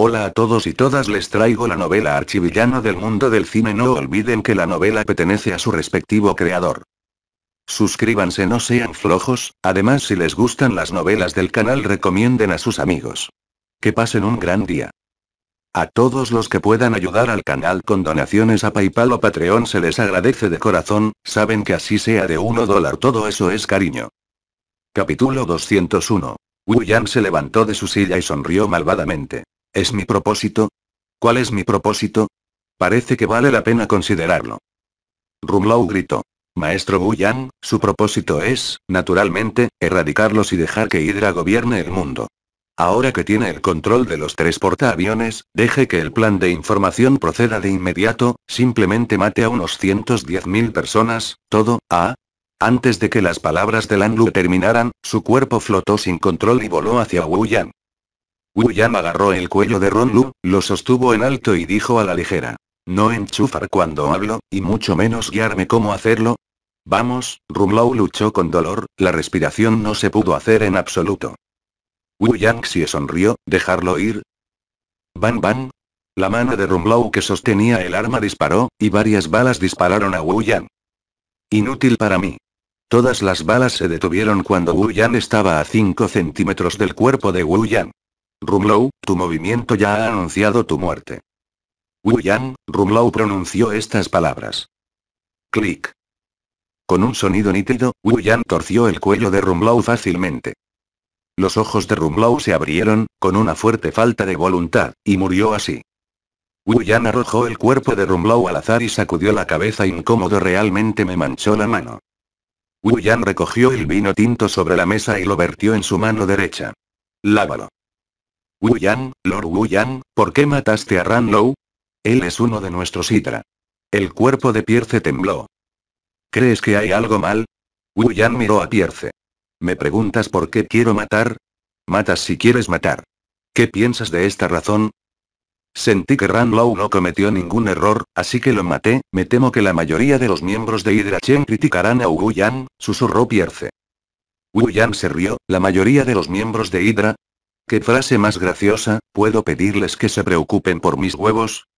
Hola a todos y todas les traigo la novela archivillano del mundo del cine no olviden que la novela pertenece a su respectivo creador. Suscríbanse no sean flojos, además si les gustan las novelas del canal recomienden a sus amigos. Que pasen un gran día. A todos los que puedan ayudar al canal con donaciones a Paypal o Patreon se les agradece de corazón, saben que así sea de 1 dólar todo eso es cariño. Capítulo 201. Wu Yan se levantó de su silla y sonrió malvadamente. ¿Es mi propósito? ¿Cuál es mi propósito? Parece que vale la pena considerarlo. Rumlow gritó. Maestro Wu Yang, su propósito es, naturalmente, erradicarlos y dejar que Hydra gobierne el mundo. Ahora que tiene el control de los tres portaaviones, deje que el plan de información proceda de inmediato, simplemente mate a unos 110.000 personas, todo, ah. Antes de que las palabras de Lan terminaran, su cuerpo flotó sin control y voló hacia Wu Yang. Yan agarró el cuello de Ron Lu, lo sostuvo en alto y dijo a la ligera. No enchufar cuando hablo, y mucho menos guiarme cómo hacerlo. Vamos, Rumlow luchó con dolor, la respiración no se pudo hacer en absoluto. Wu Yang se sonrió, dejarlo ir. Van Van. La mano de Rumlow que sostenía el arma disparó, y varias balas dispararon a Wu Yang. Inútil para mí. Todas las balas se detuvieron cuando Wu Yan estaba a 5 centímetros del cuerpo de Wu Yan. Rumlow, tu movimiento ya ha anunciado tu muerte. Wu Yan, Rumlow pronunció estas palabras. Clic. Con un sonido nítido, Wu Yan torció el cuello de Rumlow fácilmente. Los ojos de Rumlow se abrieron, con una fuerte falta de voluntad, y murió así. Wu Yan arrojó el cuerpo de Rumlow al azar y sacudió la cabeza incómodo realmente me manchó la mano. Wu Yan recogió el vino tinto sobre la mesa y lo vertió en su mano derecha. Lávalo. Wu Yan, Lord Wu Yan, ¿por qué mataste a Ran Lou? Él es uno de nuestros Hydra. El cuerpo de Pierce tembló. ¿Crees que hay algo mal? Wu Yan miró a Pierce. ¿Me preguntas por qué quiero matar? Matas si quieres matar. ¿Qué piensas de esta razón? Sentí que Ran Lou no cometió ningún error, así que lo maté, me temo que la mayoría de los miembros de Hydra Chen criticarán a Wu Yan, susurró Pierce. Wu Yan se rió, la mayoría de los miembros de Hydra, ¿Qué frase más graciosa? ¿Puedo pedirles que se preocupen por mis huevos?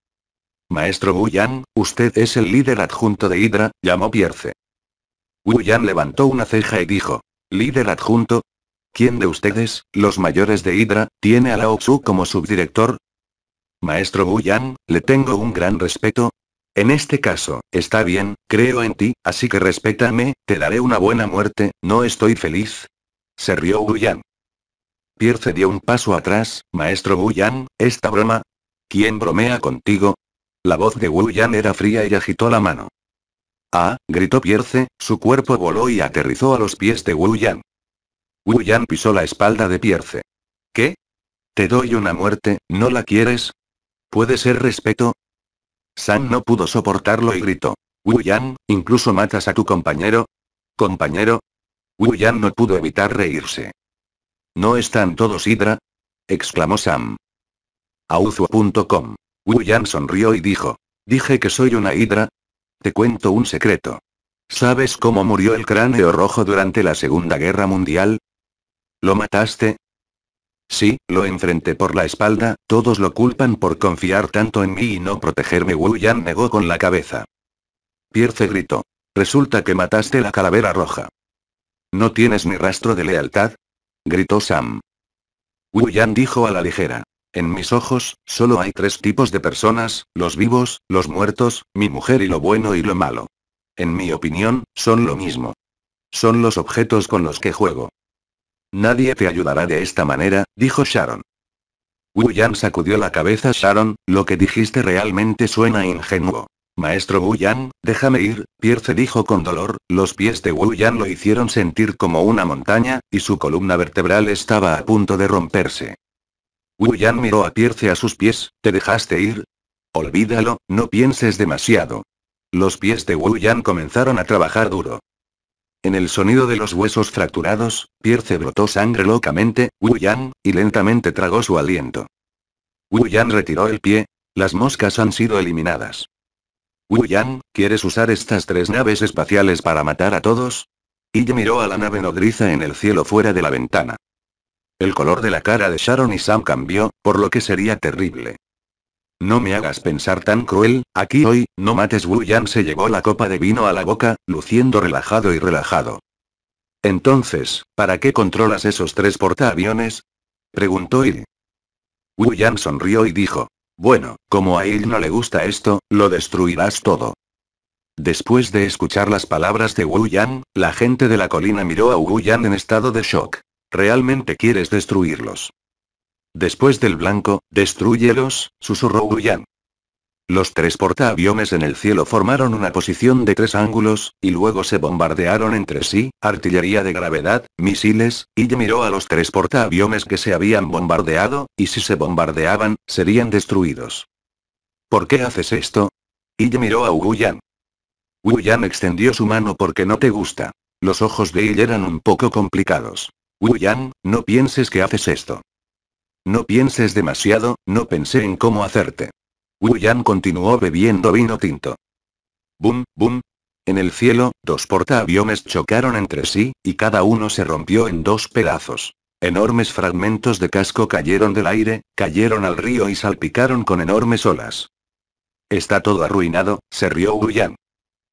Maestro Wu usted es el líder adjunto de Hydra, llamó Pierce. Wu Yan levantó una ceja y dijo. ¿Líder adjunto? ¿Quién de ustedes, los mayores de Hydra, tiene a Lao Tzu como subdirector? Maestro Wu le tengo un gran respeto. En este caso, está bien, creo en ti, así que respétame, te daré una buena muerte, no estoy feliz. Se rió Wu Yan. Pierce dio un paso atrás, maestro Wu Yan, ¿esta broma? ¿Quién bromea contigo? La voz de Wu Yan era fría y agitó la mano. Ah, gritó Pierce, su cuerpo voló y aterrizó a los pies de Wu Yan. Wu Yan pisó la espalda de Pierce. ¿Qué? Te doy una muerte, ¿no la quieres? ¿Puede ser respeto? San no pudo soportarlo y gritó. Wu Yan, ¿incluso matas a tu compañero? ¿Compañero? Wu Yan no pudo evitar reírse. ¿No están todos Hydra? exclamó Sam. Auzuo.com. Wu Yan sonrió y dijo. Dije que soy una Hydra. Te cuento un secreto. ¿Sabes cómo murió el cráneo rojo durante la Segunda Guerra Mundial? ¿Lo mataste? Sí, lo enfrenté por la espalda, todos lo culpan por confiar tanto en mí y no protegerme. Yan negó con la cabeza. Pierce gritó. Resulta que mataste la calavera roja. ¿No tienes ni rastro de lealtad? Gritó Sam. Wu Yan dijo a la ligera. En mis ojos, solo hay tres tipos de personas, los vivos, los muertos, mi mujer y lo bueno y lo malo. En mi opinión, son lo mismo. Son los objetos con los que juego. Nadie te ayudará de esta manera, dijo Sharon. Wu sacudió la cabeza Sharon, lo que dijiste realmente suena ingenuo. Maestro Wu Yan, déjame ir, Pierce dijo con dolor, los pies de Wu Yan lo hicieron sentir como una montaña, y su columna vertebral estaba a punto de romperse. Wu Yan miró a Pierce a sus pies, ¿te dejaste ir? Olvídalo, no pienses demasiado. Los pies de Wu Yan comenzaron a trabajar duro. En el sonido de los huesos fracturados, Pierce brotó sangre locamente, Wu Yan, y lentamente tragó su aliento. Wu Yan retiró el pie, las moscas han sido eliminadas. Yan, ¿quieres usar estas tres naves espaciales para matar a todos? Ille miró a la nave nodriza en el cielo fuera de la ventana. El color de la cara de Sharon y Sam cambió, por lo que sería terrible. No me hagas pensar tan cruel, aquí hoy, no mates Yan se llevó la copa de vino a la boca, luciendo relajado y relajado. Entonces, ¿para qué controlas esos tres portaaviones? Preguntó Il. Wu Yan sonrió y dijo. Bueno, como a él no le gusta esto, lo destruirás todo. Después de escuchar las palabras de Wu Yan, la gente de la colina miró a Wu Yan en estado de shock. ¿Realmente quieres destruirlos? Después del blanco, destruyelos, susurró Yan. Los tres portaaviones en el cielo formaron una posición de tres ángulos, y luego se bombardearon entre sí, artillería de gravedad, misiles, y miró a los tres portaaviones que se habían bombardeado, y si se bombardeaban, serían destruidos. ¿Por qué haces esto? Ille miró a Wu Yan. Wu Yan extendió su mano porque no te gusta. Los ojos de Ille eran un poco complicados. Wu Yan, no pienses que haces esto. No pienses demasiado, no pensé en cómo hacerte. Wu Yan continuó bebiendo vino tinto. Boom, boom. En el cielo, dos portaaviones chocaron entre sí, y cada uno se rompió en dos pedazos. Enormes fragmentos de casco cayeron del aire, cayeron al río y salpicaron con enormes olas. Está todo arruinado, se rió Wu Yan.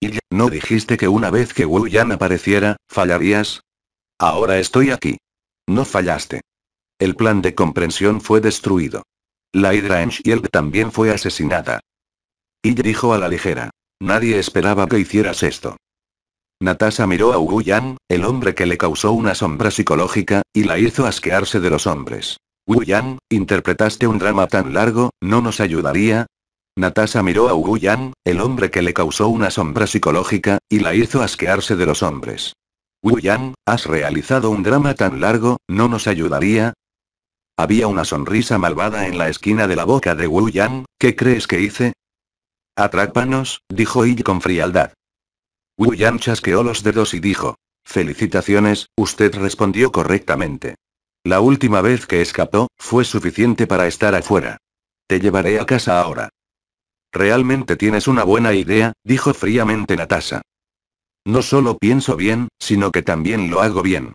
¿Y no dijiste que una vez que Wu Yan apareciera, fallarías? Ahora estoy aquí. No fallaste. El plan de comprensión fue destruido. La Hydra también fue asesinada. Y dijo a la ligera. Nadie esperaba que hicieras esto. Natasha miró a Wu Yan, el hombre que le causó una sombra psicológica, y la hizo asquearse de los hombres. Wu Yan, interpretaste un drama tan largo, ¿no nos ayudaría? Natasha miró a Wu Yan, el hombre que le causó una sombra psicológica, y la hizo asquearse de los hombres. Wu Yan, has realizado un drama tan largo, ¿no nos ayudaría? Había una sonrisa malvada en la esquina de la boca de Wu Yan, ¿qué crees que hice? Atrápanos, dijo Yi con frialdad. Wu Yan chasqueó los dedos y dijo. Felicitaciones, usted respondió correctamente. La última vez que escapó, fue suficiente para estar afuera. Te llevaré a casa ahora. Realmente tienes una buena idea, dijo fríamente Natasha. No solo pienso bien, sino que también lo hago bien.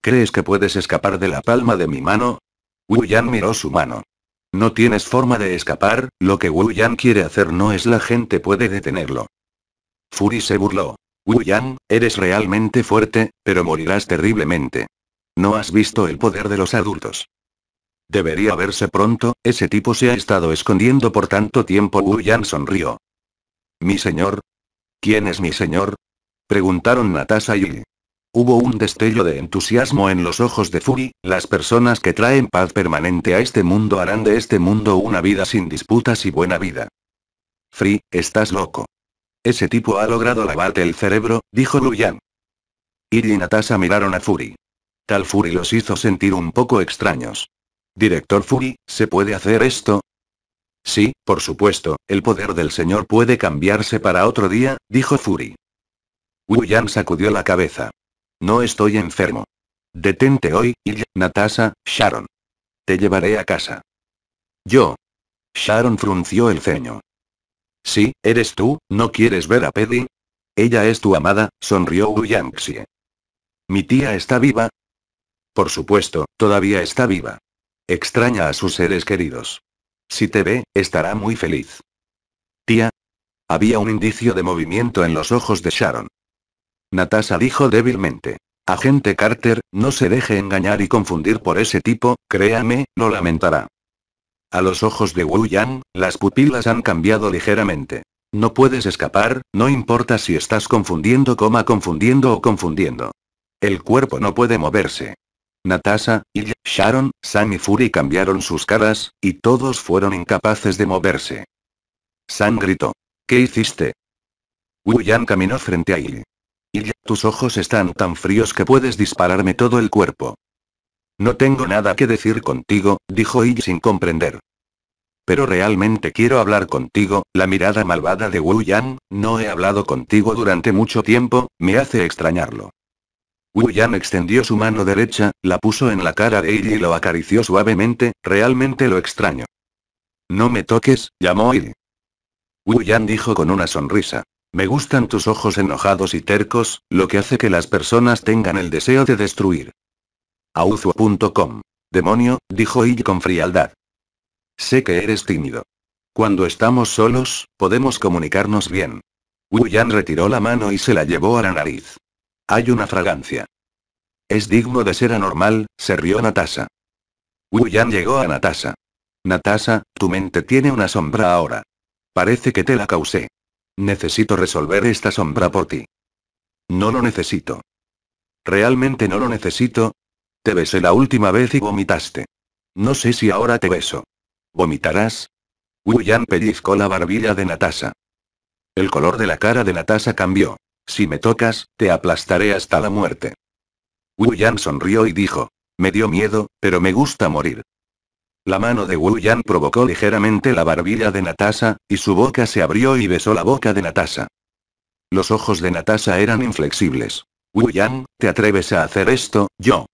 ¿Crees que puedes escapar de la palma de mi mano? Wu Yan miró su mano. No tienes forma de escapar, lo que Wu Yan quiere hacer no es la gente puede detenerlo. Fury se burló. Wu Yan, eres realmente fuerte, pero morirás terriblemente. No has visto el poder de los adultos. Debería verse pronto, ese tipo se ha estado escondiendo por tanto tiempo. Wu Yan sonrió. ¿Mi señor? ¿Quién es mi señor? Preguntaron Natasha y Hubo un destello de entusiasmo en los ojos de Fury, las personas que traen paz permanente a este mundo harán de este mundo una vida sin disputas y buena vida. Free, estás loco. Ese tipo ha logrado lavarte el cerebro, dijo Luyan. Iri y Natasha miraron a Fury. Tal Fury los hizo sentir un poco extraños. Director Fury, ¿se puede hacer esto? Sí, por supuesto, el poder del señor puede cambiarse para otro día, dijo Fury. Wu Yan sacudió la cabeza. No estoy enfermo. Detente hoy, y Natasha, Sharon. Te llevaré a casa. Yo. Sharon frunció el ceño. Sí, eres tú, ¿no quieres ver a Pedi? Ella es tu amada, sonrió Wu Yangxie. ¿Mi tía está viva? Por supuesto, todavía está viva. Extraña a sus seres queridos. Si te ve, estará muy feliz. Tía. Había un indicio de movimiento en los ojos de Sharon. Natasha dijo débilmente. Agente Carter, no se deje engañar y confundir por ese tipo, créame, lo lamentará. A los ojos de Wu Yan, las pupilas han cambiado ligeramente. No puedes escapar, no importa si estás confundiendo, coma confundiendo o confundiendo. El cuerpo no puede moverse. Natasha, y Sharon, Sam y Fury cambiaron sus caras, y todos fueron incapaces de moverse. Sam gritó. ¿Qué hiciste? Wu Yan caminó frente a él. Y tus ojos están tan fríos que puedes dispararme todo el cuerpo. No tengo nada que decir contigo, dijo Yi sin comprender. Pero realmente quiero hablar contigo, la mirada malvada de Wu Yan, no he hablado contigo durante mucho tiempo, me hace extrañarlo. Wu Yan extendió su mano derecha, la puso en la cara de Yi y lo acarició suavemente, realmente lo extraño. No me toques, llamó Yi. Wu Yan dijo con una sonrisa. Me gustan tus ojos enojados y tercos, lo que hace que las personas tengan el deseo de destruir. Auzuo.com Demonio, dijo Yi con frialdad. Sé que eres tímido. Cuando estamos solos, podemos comunicarnos bien. Wu Yan retiró la mano y se la llevó a la nariz. Hay una fragancia. Es digno de ser anormal, se rió Natasha. Wu Yan llegó a Natasha. Natasha, tu mente tiene una sombra ahora. Parece que te la causé. Necesito resolver esta sombra por ti. No lo necesito. ¿Realmente no lo necesito? Te besé la última vez y vomitaste. No sé si ahora te beso. ¿Vomitarás? Yan pellizcó la barbilla de Natasha. El color de la cara de Natasha cambió. Si me tocas, te aplastaré hasta la muerte. Yan sonrió y dijo. Me dio miedo, pero me gusta morir. La mano de Wu Yan provocó ligeramente la barbilla de Natasha, y su boca se abrió y besó la boca de Natasha. Los ojos de Natasha eran inflexibles. Wu Yan, ¿te atreves a hacer esto, yo?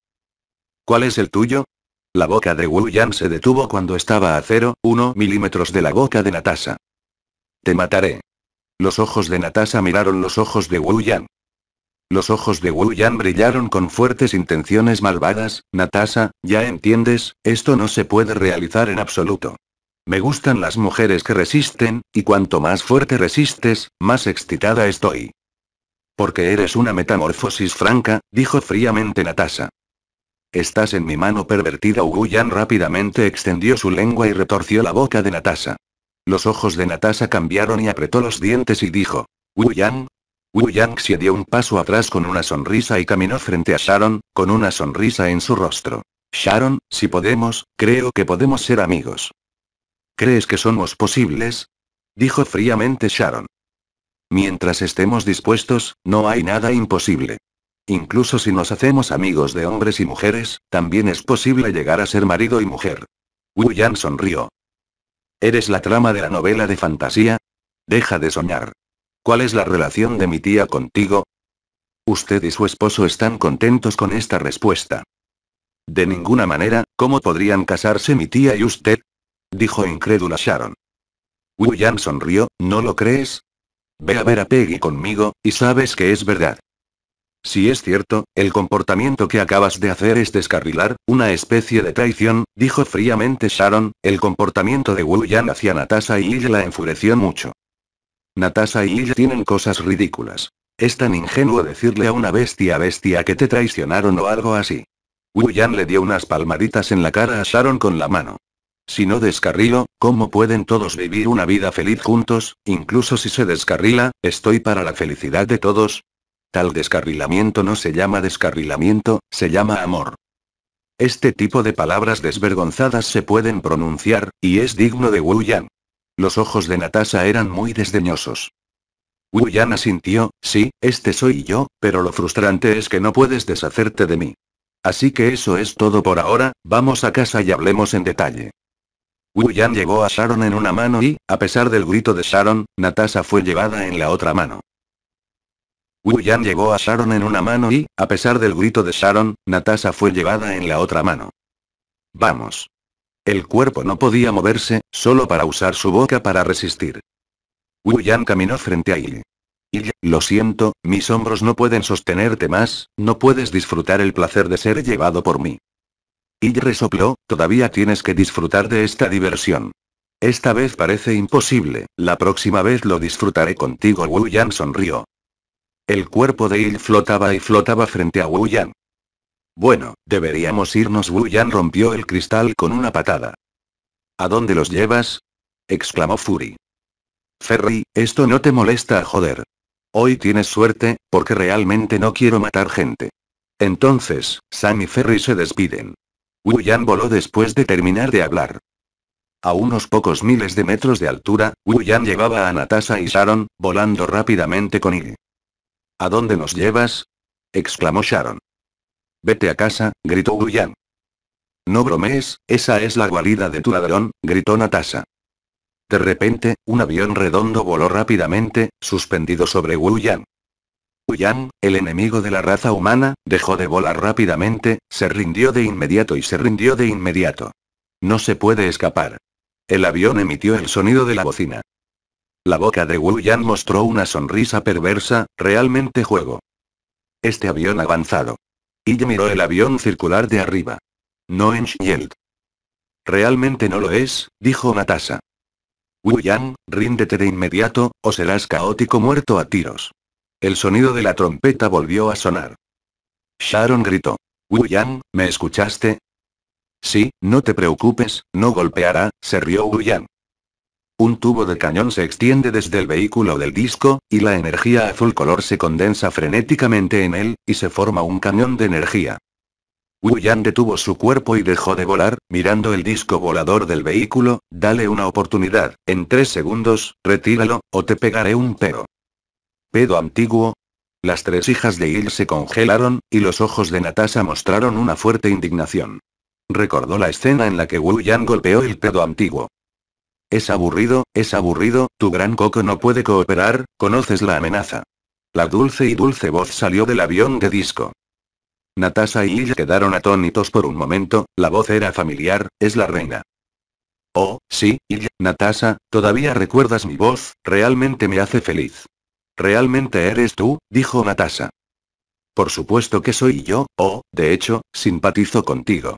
¿Cuál es el tuyo? La boca de Wu Yan se detuvo cuando estaba a 0,1 milímetros de la boca de Natasha. Te mataré. Los ojos de Natasha miraron los ojos de Wu Yan. Los ojos de Wu Yan brillaron con fuertes intenciones malvadas, Natasha, ya entiendes, esto no se puede realizar en absoluto. Me gustan las mujeres que resisten, y cuanto más fuerte resistes, más excitada estoy. Porque eres una metamorfosis franca, dijo fríamente Natasha. Estás en mi mano pervertida. Wu Yan rápidamente extendió su lengua y retorció la boca de Natasha. Los ojos de Natasha cambiaron y apretó los dientes y dijo. Wu Yan, Wu Yangxie dio un paso atrás con una sonrisa y caminó frente a Sharon, con una sonrisa en su rostro. Sharon, si podemos, creo que podemos ser amigos. ¿Crees que somos posibles? Dijo fríamente Sharon. Mientras estemos dispuestos, no hay nada imposible. Incluso si nos hacemos amigos de hombres y mujeres, también es posible llegar a ser marido y mujer. Wu Yan sonrió. ¿Eres la trama de la novela de fantasía? Deja de soñar. ¿Cuál es la relación de mi tía contigo? Usted y su esposo están contentos con esta respuesta. De ninguna manera, ¿cómo podrían casarse mi tía y usted? Dijo incrédula Sharon. William sonrió, ¿no lo crees? Ve a ver a Peggy conmigo, y sabes que es verdad. Si es cierto, el comportamiento que acabas de hacer es descarrilar, una especie de traición, dijo fríamente Sharon, el comportamiento de William hacia Natasha y ella la enfureció mucho. Natasha y ella tienen cosas ridículas. Es tan ingenuo decirle a una bestia bestia que te traicionaron o algo así. Wu Yan le dio unas palmaditas en la cara a Sharon con la mano. Si no descarrilo, ¿cómo pueden todos vivir una vida feliz juntos? Incluso si se descarrila, ¿estoy para la felicidad de todos? Tal descarrilamiento no se llama descarrilamiento, se llama amor. Este tipo de palabras desvergonzadas se pueden pronunciar, y es digno de Wu Yan. Los ojos de Natasha eran muy desdeñosos. Wu Yan asintió, sí, este soy yo, pero lo frustrante es que no puedes deshacerte de mí. Así que eso es todo por ahora, vamos a casa y hablemos en detalle. Wu Yan llegó a Sharon en una mano y, a pesar del grito de Sharon, Natasha fue llevada en la otra mano. Wu Yan llegó a Sharon en una mano y, a pesar del grito de Sharon, Natasha fue llevada en la otra mano. Vamos. El cuerpo no podía moverse, solo para usar su boca para resistir. Wu Yan caminó frente a Il. Il, lo siento, mis hombros no pueden sostenerte más, no puedes disfrutar el placer de ser llevado por mí. Il resopló, todavía tienes que disfrutar de esta diversión. Esta vez parece imposible, la próxima vez lo disfrutaré contigo. Wu Yan sonrió. El cuerpo de Il flotaba y flotaba frente a Wu Yan. Bueno, deberíamos irnos. Wu Yan rompió el cristal con una patada. ¿A dónde los llevas? exclamó Fury. Ferry, esto no te molesta joder. Hoy tienes suerte, porque realmente no quiero matar gente. Entonces, Sam y Ferry se despiden. Wu Yan voló después de terminar de hablar. A unos pocos miles de metros de altura, Wu Yan llevaba a Natasha y Sharon, volando rápidamente con él. ¿A dónde nos llevas? exclamó Sharon. Vete a casa, gritó Wu Yan. No bromees, esa es la guarida de tu ladrón, gritó Natasha. De repente, un avión redondo voló rápidamente, suspendido sobre Wu Yan. Wu Yan, el enemigo de la raza humana, dejó de volar rápidamente, se rindió de inmediato y se rindió de inmediato. No se puede escapar. El avión emitió el sonido de la bocina. La boca de Wu Yan mostró una sonrisa perversa, realmente juego. Este avión avanzado. Ille miró el avión circular de arriba. no en Shield. Realmente no lo es, dijo Natasha. Wu Yang, ríndete de inmediato, o serás caótico muerto a tiros. El sonido de la trompeta volvió a sonar. Sharon gritó. Wu Yang, ¿me escuchaste? Sí, no te preocupes, no golpeará, se rió Wu. Un tubo de cañón se extiende desde el vehículo del disco, y la energía azul color se condensa frenéticamente en él, y se forma un cañón de energía. Wu Yan detuvo su cuerpo y dejó de volar, mirando el disco volador del vehículo, dale una oportunidad, en tres segundos, retíralo, o te pegaré un pedo. ¿Pedo antiguo? Las tres hijas de Il se congelaron, y los ojos de Natasha mostraron una fuerte indignación. Recordó la escena en la que Wu Yan golpeó el pedo antiguo. Es aburrido, es aburrido, tu gran coco no puede cooperar, conoces la amenaza. La dulce y dulce voz salió del avión de disco. Natasha y ella quedaron atónitos por un momento, la voz era familiar, es la reina. Oh, sí, Illa, Natasha, todavía recuerdas mi voz, realmente me hace feliz. Realmente eres tú, dijo Natasha. Por supuesto que soy yo, oh, de hecho, simpatizo contigo.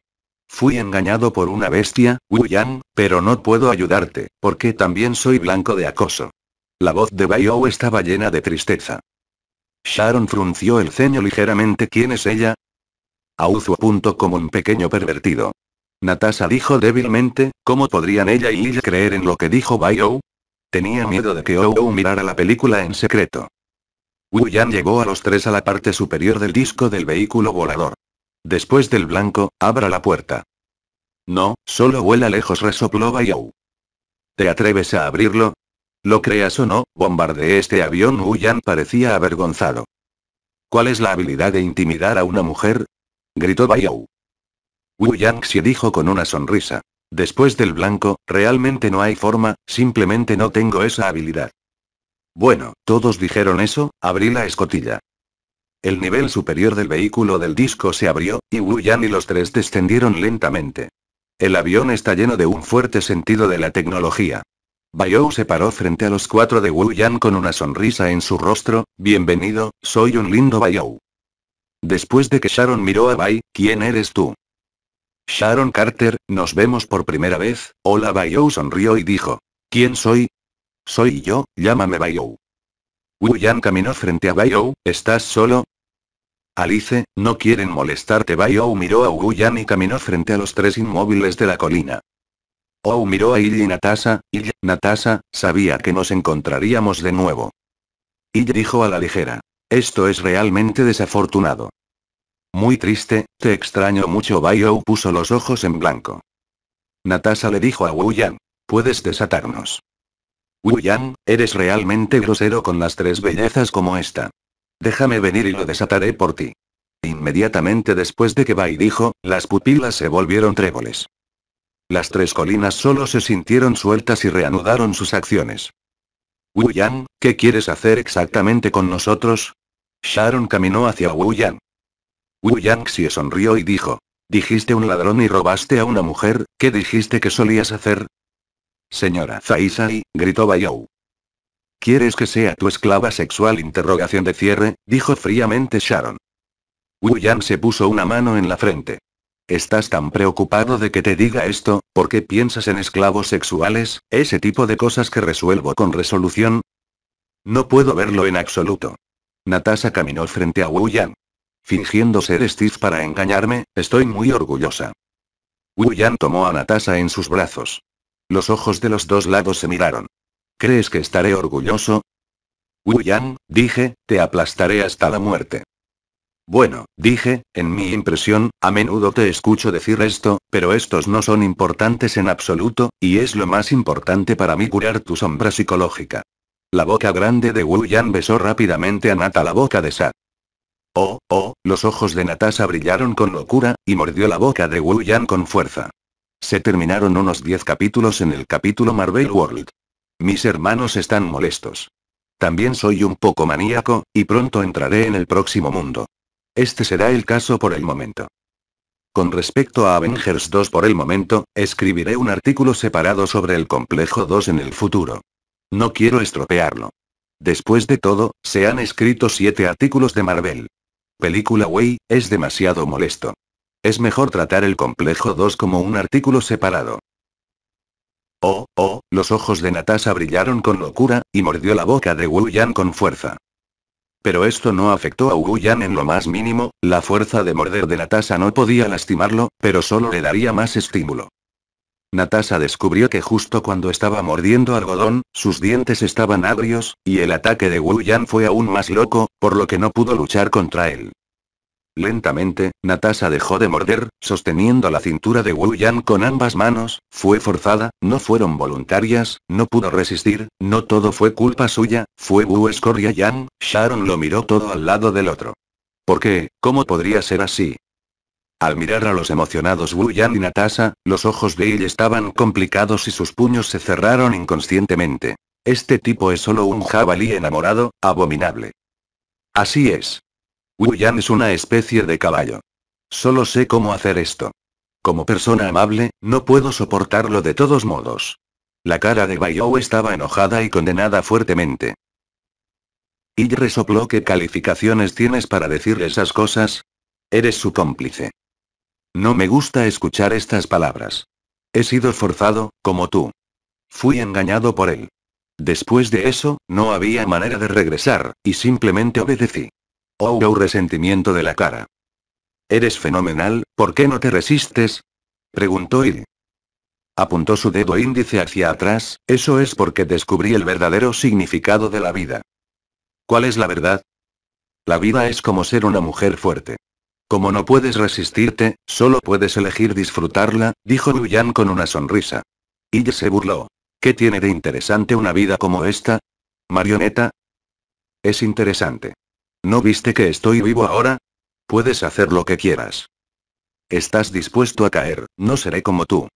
Fui engañado por una bestia, Wu Yang, pero no puedo ayudarte, porque también soy blanco de acoso. La voz de Baiyou estaba llena de tristeza. Sharon frunció el ceño ligeramente. ¿Quién es ella? Auzu apuntó como un pequeño pervertido. Natasha dijo débilmente, ¿cómo podrían ella y ella creer en lo que dijo Baiyou? Tenía miedo de que Ou mirara la película en secreto. Wu Yan llegó a los tres a la parte superior del disco del vehículo volador. Después del blanco, abra la puerta. No, solo vuela lejos, resopló Bayou. ¿Te atreves a abrirlo? Lo creas o no, bombardeé este avión. Yan parecía avergonzado. ¿Cuál es la habilidad de intimidar a una mujer? gritó Bayou. Wu se dijo con una sonrisa. Después del blanco, realmente no hay forma, simplemente no tengo esa habilidad. Bueno, todos dijeron eso, abrí la escotilla. El nivel superior del vehículo del disco se abrió, y Wu Yan y los tres descendieron lentamente. El avión está lleno de un fuerte sentido de la tecnología. Bayou se paró frente a los cuatro de Wu Yan con una sonrisa en su rostro, bienvenido, soy un lindo Bayou. Después de que Sharon miró a Bai, ¿quién eres tú? Sharon Carter, nos vemos por primera vez, hola Bayou sonrió y dijo. ¿Quién soy? Soy yo, llámame Bayou. Wu Yan caminó frente a Bayou, ¿estás solo? Alice, no quieren molestarte. Bayou miró a Wu Yan y caminó frente a los tres inmóviles de la colina. Ou miró a Illy y Natasha, y Natasha, sabía que nos encontraríamos de nuevo. Illy dijo a la ligera. Esto es realmente desafortunado. Muy triste, te extraño mucho. Bayou puso los ojos en blanco. Natasha le dijo a Wu Yan. Puedes desatarnos. Wu Yan, eres realmente grosero con las tres bellezas como esta. Déjame venir y lo desataré por ti. Inmediatamente después de que Bai dijo, las pupilas se volvieron tréboles. Las tres colinas solo se sintieron sueltas y reanudaron sus acciones. Wu Yan, ¿qué quieres hacer exactamente con nosotros? Sharon caminó hacia Wu Yan. Wu Yang se sonrió y dijo, dijiste un ladrón y robaste a una mujer, ¿qué dijiste que solías hacer? Señora Zaisai, gritó Bayou. ¿Quieres que sea tu esclava sexual? Interrogación de cierre, dijo fríamente Sharon. Yan se puso una mano en la frente. ¿Estás tan preocupado de que te diga esto, porque piensas en esclavos sexuales, ese tipo de cosas que resuelvo con resolución? No puedo verlo en absoluto. Natasha caminó frente a Yan. Fingiendo ser Steve para engañarme, estoy muy orgullosa. Yan tomó a Natasha en sus brazos. Los ojos de los dos lados se miraron. ¿Crees que estaré orgulloso? Yan, dije, te aplastaré hasta la muerte. Bueno, dije, en mi impresión, a menudo te escucho decir esto, pero estos no son importantes en absoluto, y es lo más importante para mí curar tu sombra psicológica. La boca grande de Wu Yan besó rápidamente a Nata la boca de Sa. Oh, oh, los ojos de Natasha brillaron con locura, y mordió la boca de Wu Yan con fuerza. Se terminaron unos 10 capítulos en el capítulo Marvel World. Mis hermanos están molestos. También soy un poco maníaco, y pronto entraré en el próximo mundo. Este será el caso por el momento. Con respecto a Avengers 2 por el momento, escribiré un artículo separado sobre el complejo 2 en el futuro. No quiero estropearlo. Después de todo, se han escrito 7 artículos de Marvel. Película Way, es demasiado molesto. Es mejor tratar el complejo 2 como un artículo separado. Oh, oh, los ojos de Natasha brillaron con locura, y mordió la boca de Wu Yan con fuerza. Pero esto no afectó a Wu Yan en lo más mínimo, la fuerza de morder de Natasha no podía lastimarlo, pero solo le daría más estímulo. Natasha descubrió que justo cuando estaba mordiendo algodón, sus dientes estaban agrios, y el ataque de Wu Yan fue aún más loco, por lo que no pudo luchar contra él. Lentamente, Natasha dejó de morder, sosteniendo la cintura de Wu Yan con ambas manos, fue forzada, no fueron voluntarias, no pudo resistir, no todo fue culpa suya, fue Wu Escoria Yan, Sharon lo miró todo al lado del otro. ¿Por qué? ¿Cómo podría ser así? Al mirar a los emocionados Wu Yan y Natasha, los ojos de ella estaban complicados y sus puños se cerraron inconscientemente. Este tipo es solo un jabalí enamorado, abominable. Así es. Yan es una especie de caballo. Solo sé cómo hacer esto. Como persona amable, no puedo soportarlo de todos modos. La cara de Baiyou estaba enojada y condenada fuertemente. ¿Y resopló qué calificaciones tienes para decir esas cosas? Eres su cómplice. No me gusta escuchar estas palabras. He sido forzado, como tú. Fui engañado por él. Después de eso, no había manera de regresar, y simplemente obedecí. Oh, resentimiento de la cara. Eres fenomenal, ¿por qué no te resistes? Preguntó Il. Apuntó su dedo índice hacia atrás, eso es porque descubrí el verdadero significado de la vida. ¿Cuál es la verdad? La vida es como ser una mujer fuerte. Como no puedes resistirte, solo puedes elegir disfrutarla, dijo Yan con una sonrisa. Y se burló. ¿Qué tiene de interesante una vida como esta? ¿Marioneta? Es interesante. ¿No viste que estoy vivo ahora? Puedes hacer lo que quieras. Estás dispuesto a caer, no seré como tú.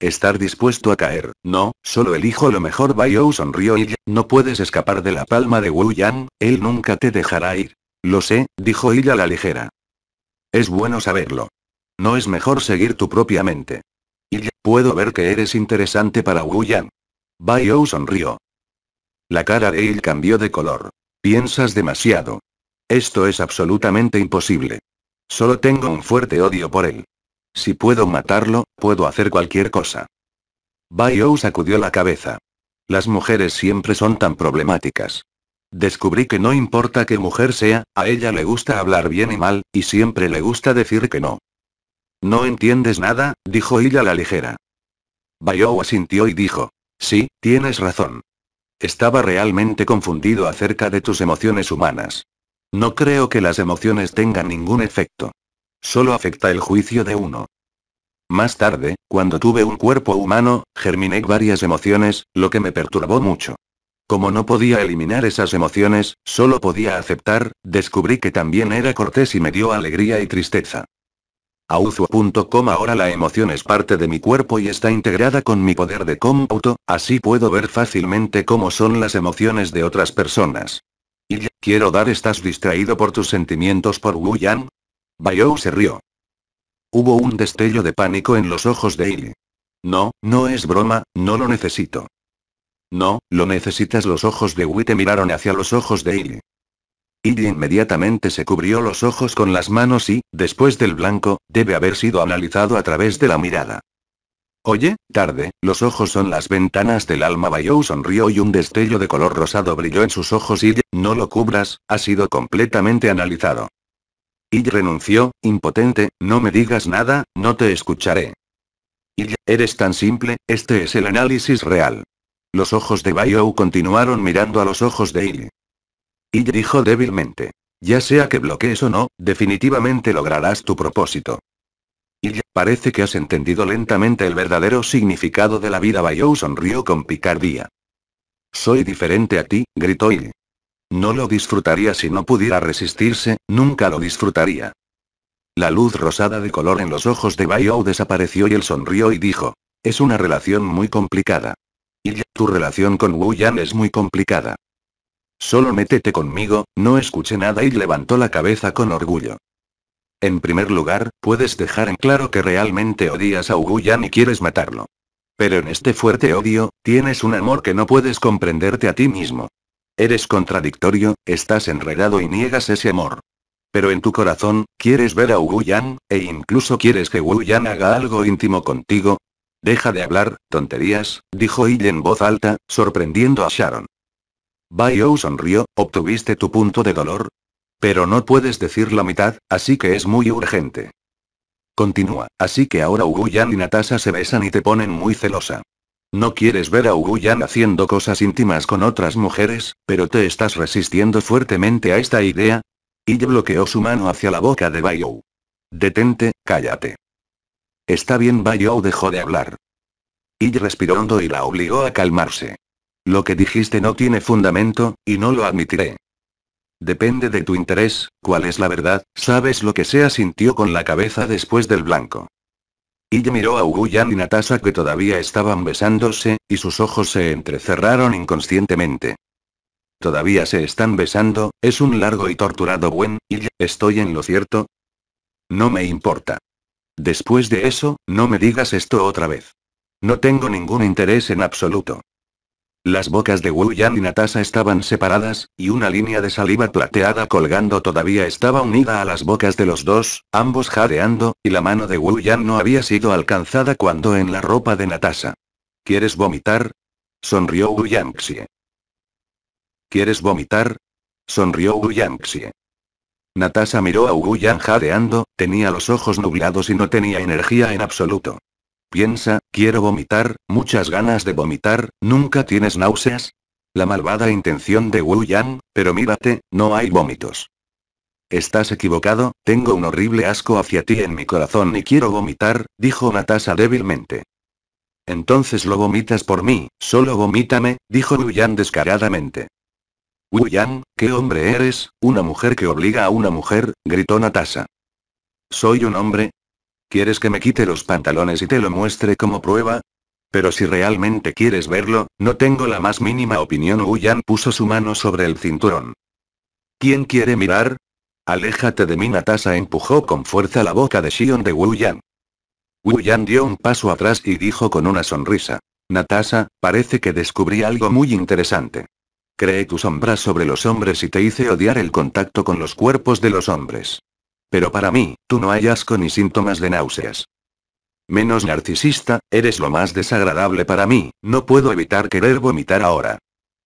Estar dispuesto a caer, no, solo elijo lo mejor. Baiyou sonrió y no puedes escapar de la palma de Wu Yan, él nunca te dejará ir. Lo sé, dijo ella la ligera. Es bueno saberlo. No es mejor seguir tu propia mente. Y puedo ver que eres interesante para Wu Yan. Baiyou sonrió. La cara de él cambió de color. Piensas demasiado. Esto es absolutamente imposible. Solo tengo un fuerte odio por él. Si puedo matarlo, puedo hacer cualquier cosa. Baiyou sacudió la cabeza. Las mujeres siempre son tan problemáticas. Descubrí que no importa qué mujer sea, a ella le gusta hablar bien y mal, y siempre le gusta decir que no. No entiendes nada, dijo ella la ligera. Baiyou asintió y dijo. Sí, tienes razón. Estaba realmente confundido acerca de tus emociones humanas. No creo que las emociones tengan ningún efecto. Solo afecta el juicio de uno. Más tarde, cuando tuve un cuerpo humano, germiné varias emociones, lo que me perturbó mucho. Como no podía eliminar esas emociones, solo podía aceptar, descubrí que también era cortés y me dio alegría y tristeza. Auzu.com Ahora la emoción es parte de mi cuerpo y está integrada con mi poder de cómputo, así puedo ver fácilmente cómo son las emociones de otras personas. Y quiero dar ¿estás distraído por tus sentimientos por Wu Yan? Bayou se rió. Hubo un destello de pánico en los ojos de Il. No, no es broma, no lo necesito. No, lo necesitas los ojos de Wu te miraron hacia los ojos de Il. Y inmediatamente se cubrió los ojos con las manos y, después del blanco, debe haber sido analizado a través de la mirada. Oye, tarde, los ojos son las ventanas del alma. Bayou sonrió y un destello de color rosado brilló en sus ojos y no lo cubras, ha sido completamente analizado. Y renunció, impotente, no me digas nada, no te escucharé. Y eres tan simple, este es el análisis real. Los ojos de Bayou continuaron mirando a los ojos de Il. Y dijo débilmente. Ya sea que bloquees o no, definitivamente lograrás tu propósito. Y parece que has entendido lentamente el verdadero significado de la vida. Bayou sonrió con picardía. Soy diferente a ti, gritó Il. No lo disfrutaría si no pudiera resistirse, nunca lo disfrutaría. La luz rosada de color en los ojos de Bayou desapareció y él sonrió y dijo. Es una relación muy complicada. Y tu relación con Wu Yan es muy complicada. Solo métete conmigo, no escuché nada y levantó la cabeza con orgullo. En primer lugar, puedes dejar en claro que realmente odias a Yan y quieres matarlo. Pero en este fuerte odio, tienes un amor que no puedes comprenderte a ti mismo. Eres contradictorio, estás enredado y niegas ese amor. Pero en tu corazón, ¿quieres ver a Wu Yan, e incluso quieres que Wu Yan haga algo íntimo contigo? Deja de hablar, tonterías, dijo Yi en voz alta, sorprendiendo a Sharon. Bai sonrió, ¿obtuviste tu punto de dolor? Pero no puedes decir la mitad, así que es muy urgente. Continúa, así que ahora Wu Yan y Natasha se besan y te ponen muy celosa. No quieres ver a Wu Yan haciendo cosas íntimas con otras mujeres, pero te estás resistiendo fuertemente a esta idea. Y bloqueó su mano hacia la boca de Bai Detente, cállate. Está bien, Bai dejó de hablar. Y respiró hondo y la obligó a calmarse. Lo que dijiste no tiene fundamento, y no lo admitiré. Depende de tu interés, cuál es la verdad, sabes lo que sea sintió con la cabeza después del blanco. Ille miró a Uguyan y Natasha que todavía estaban besándose, y sus ojos se entrecerraron inconscientemente. Todavía se están besando, es un largo y torturado buen, y ¿estoy en lo cierto? No me importa. Después de eso, no me digas esto otra vez. No tengo ningún interés en absoluto. Las bocas de Wu Yan y Natasha estaban separadas, y una línea de saliva plateada colgando todavía estaba unida a las bocas de los dos, ambos jadeando, y la mano de Wu Yan no había sido alcanzada cuando en la ropa de Natasha. ¿Quieres vomitar? Sonrió Wu Yangxie. ¿Quieres vomitar? Sonrió Wu Yangxie. Natasha miró a Wu Yan jadeando, tenía los ojos nublados y no tenía energía en absoluto. Piensa, quiero vomitar, muchas ganas de vomitar, ¿nunca tienes náuseas? La malvada intención de Wu Yan, pero mírate, no hay vómitos. Estás equivocado, tengo un horrible asco hacia ti en mi corazón y quiero vomitar, dijo Natasha débilmente. Entonces lo vomitas por mí, solo vomítame, dijo Wu Yan descaradamente. Wu Yan, ¿qué hombre eres? Una mujer que obliga a una mujer, gritó Natasha. Soy un hombre, ¿Quieres que me quite los pantalones y te lo muestre como prueba? Pero si realmente quieres verlo, no tengo la más mínima opinión. Wu Yan puso su mano sobre el cinturón. ¿Quién quiere mirar? Aléjate de mí. Natasha empujó con fuerza la boca de Xion de Wu Yan. Wu Yan dio un paso atrás y dijo con una sonrisa. Natasha, parece que descubrí algo muy interesante. Creé tu sombra sobre los hombres y te hice odiar el contacto con los cuerpos de los hombres. Pero para mí, tú no hay asco ni síntomas de náuseas. Menos narcisista, eres lo más desagradable para mí, no puedo evitar querer vomitar ahora.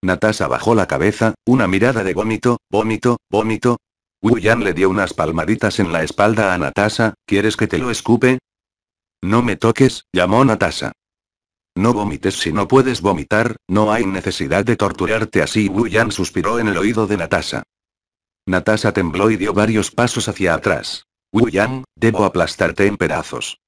Natasha bajó la cabeza, una mirada de vómito, vómito, vómito. Wu Yan le dio unas palmaditas en la espalda a Natasha, ¿quieres que te lo escupe? No me toques, llamó Natasha. No vomites si no puedes vomitar, no hay necesidad de torturarte así. Wu Yan suspiró en el oído de Natasha. Natasha tembló y dio varios pasos hacia atrás. Wu Yang, debo aplastarte en pedazos.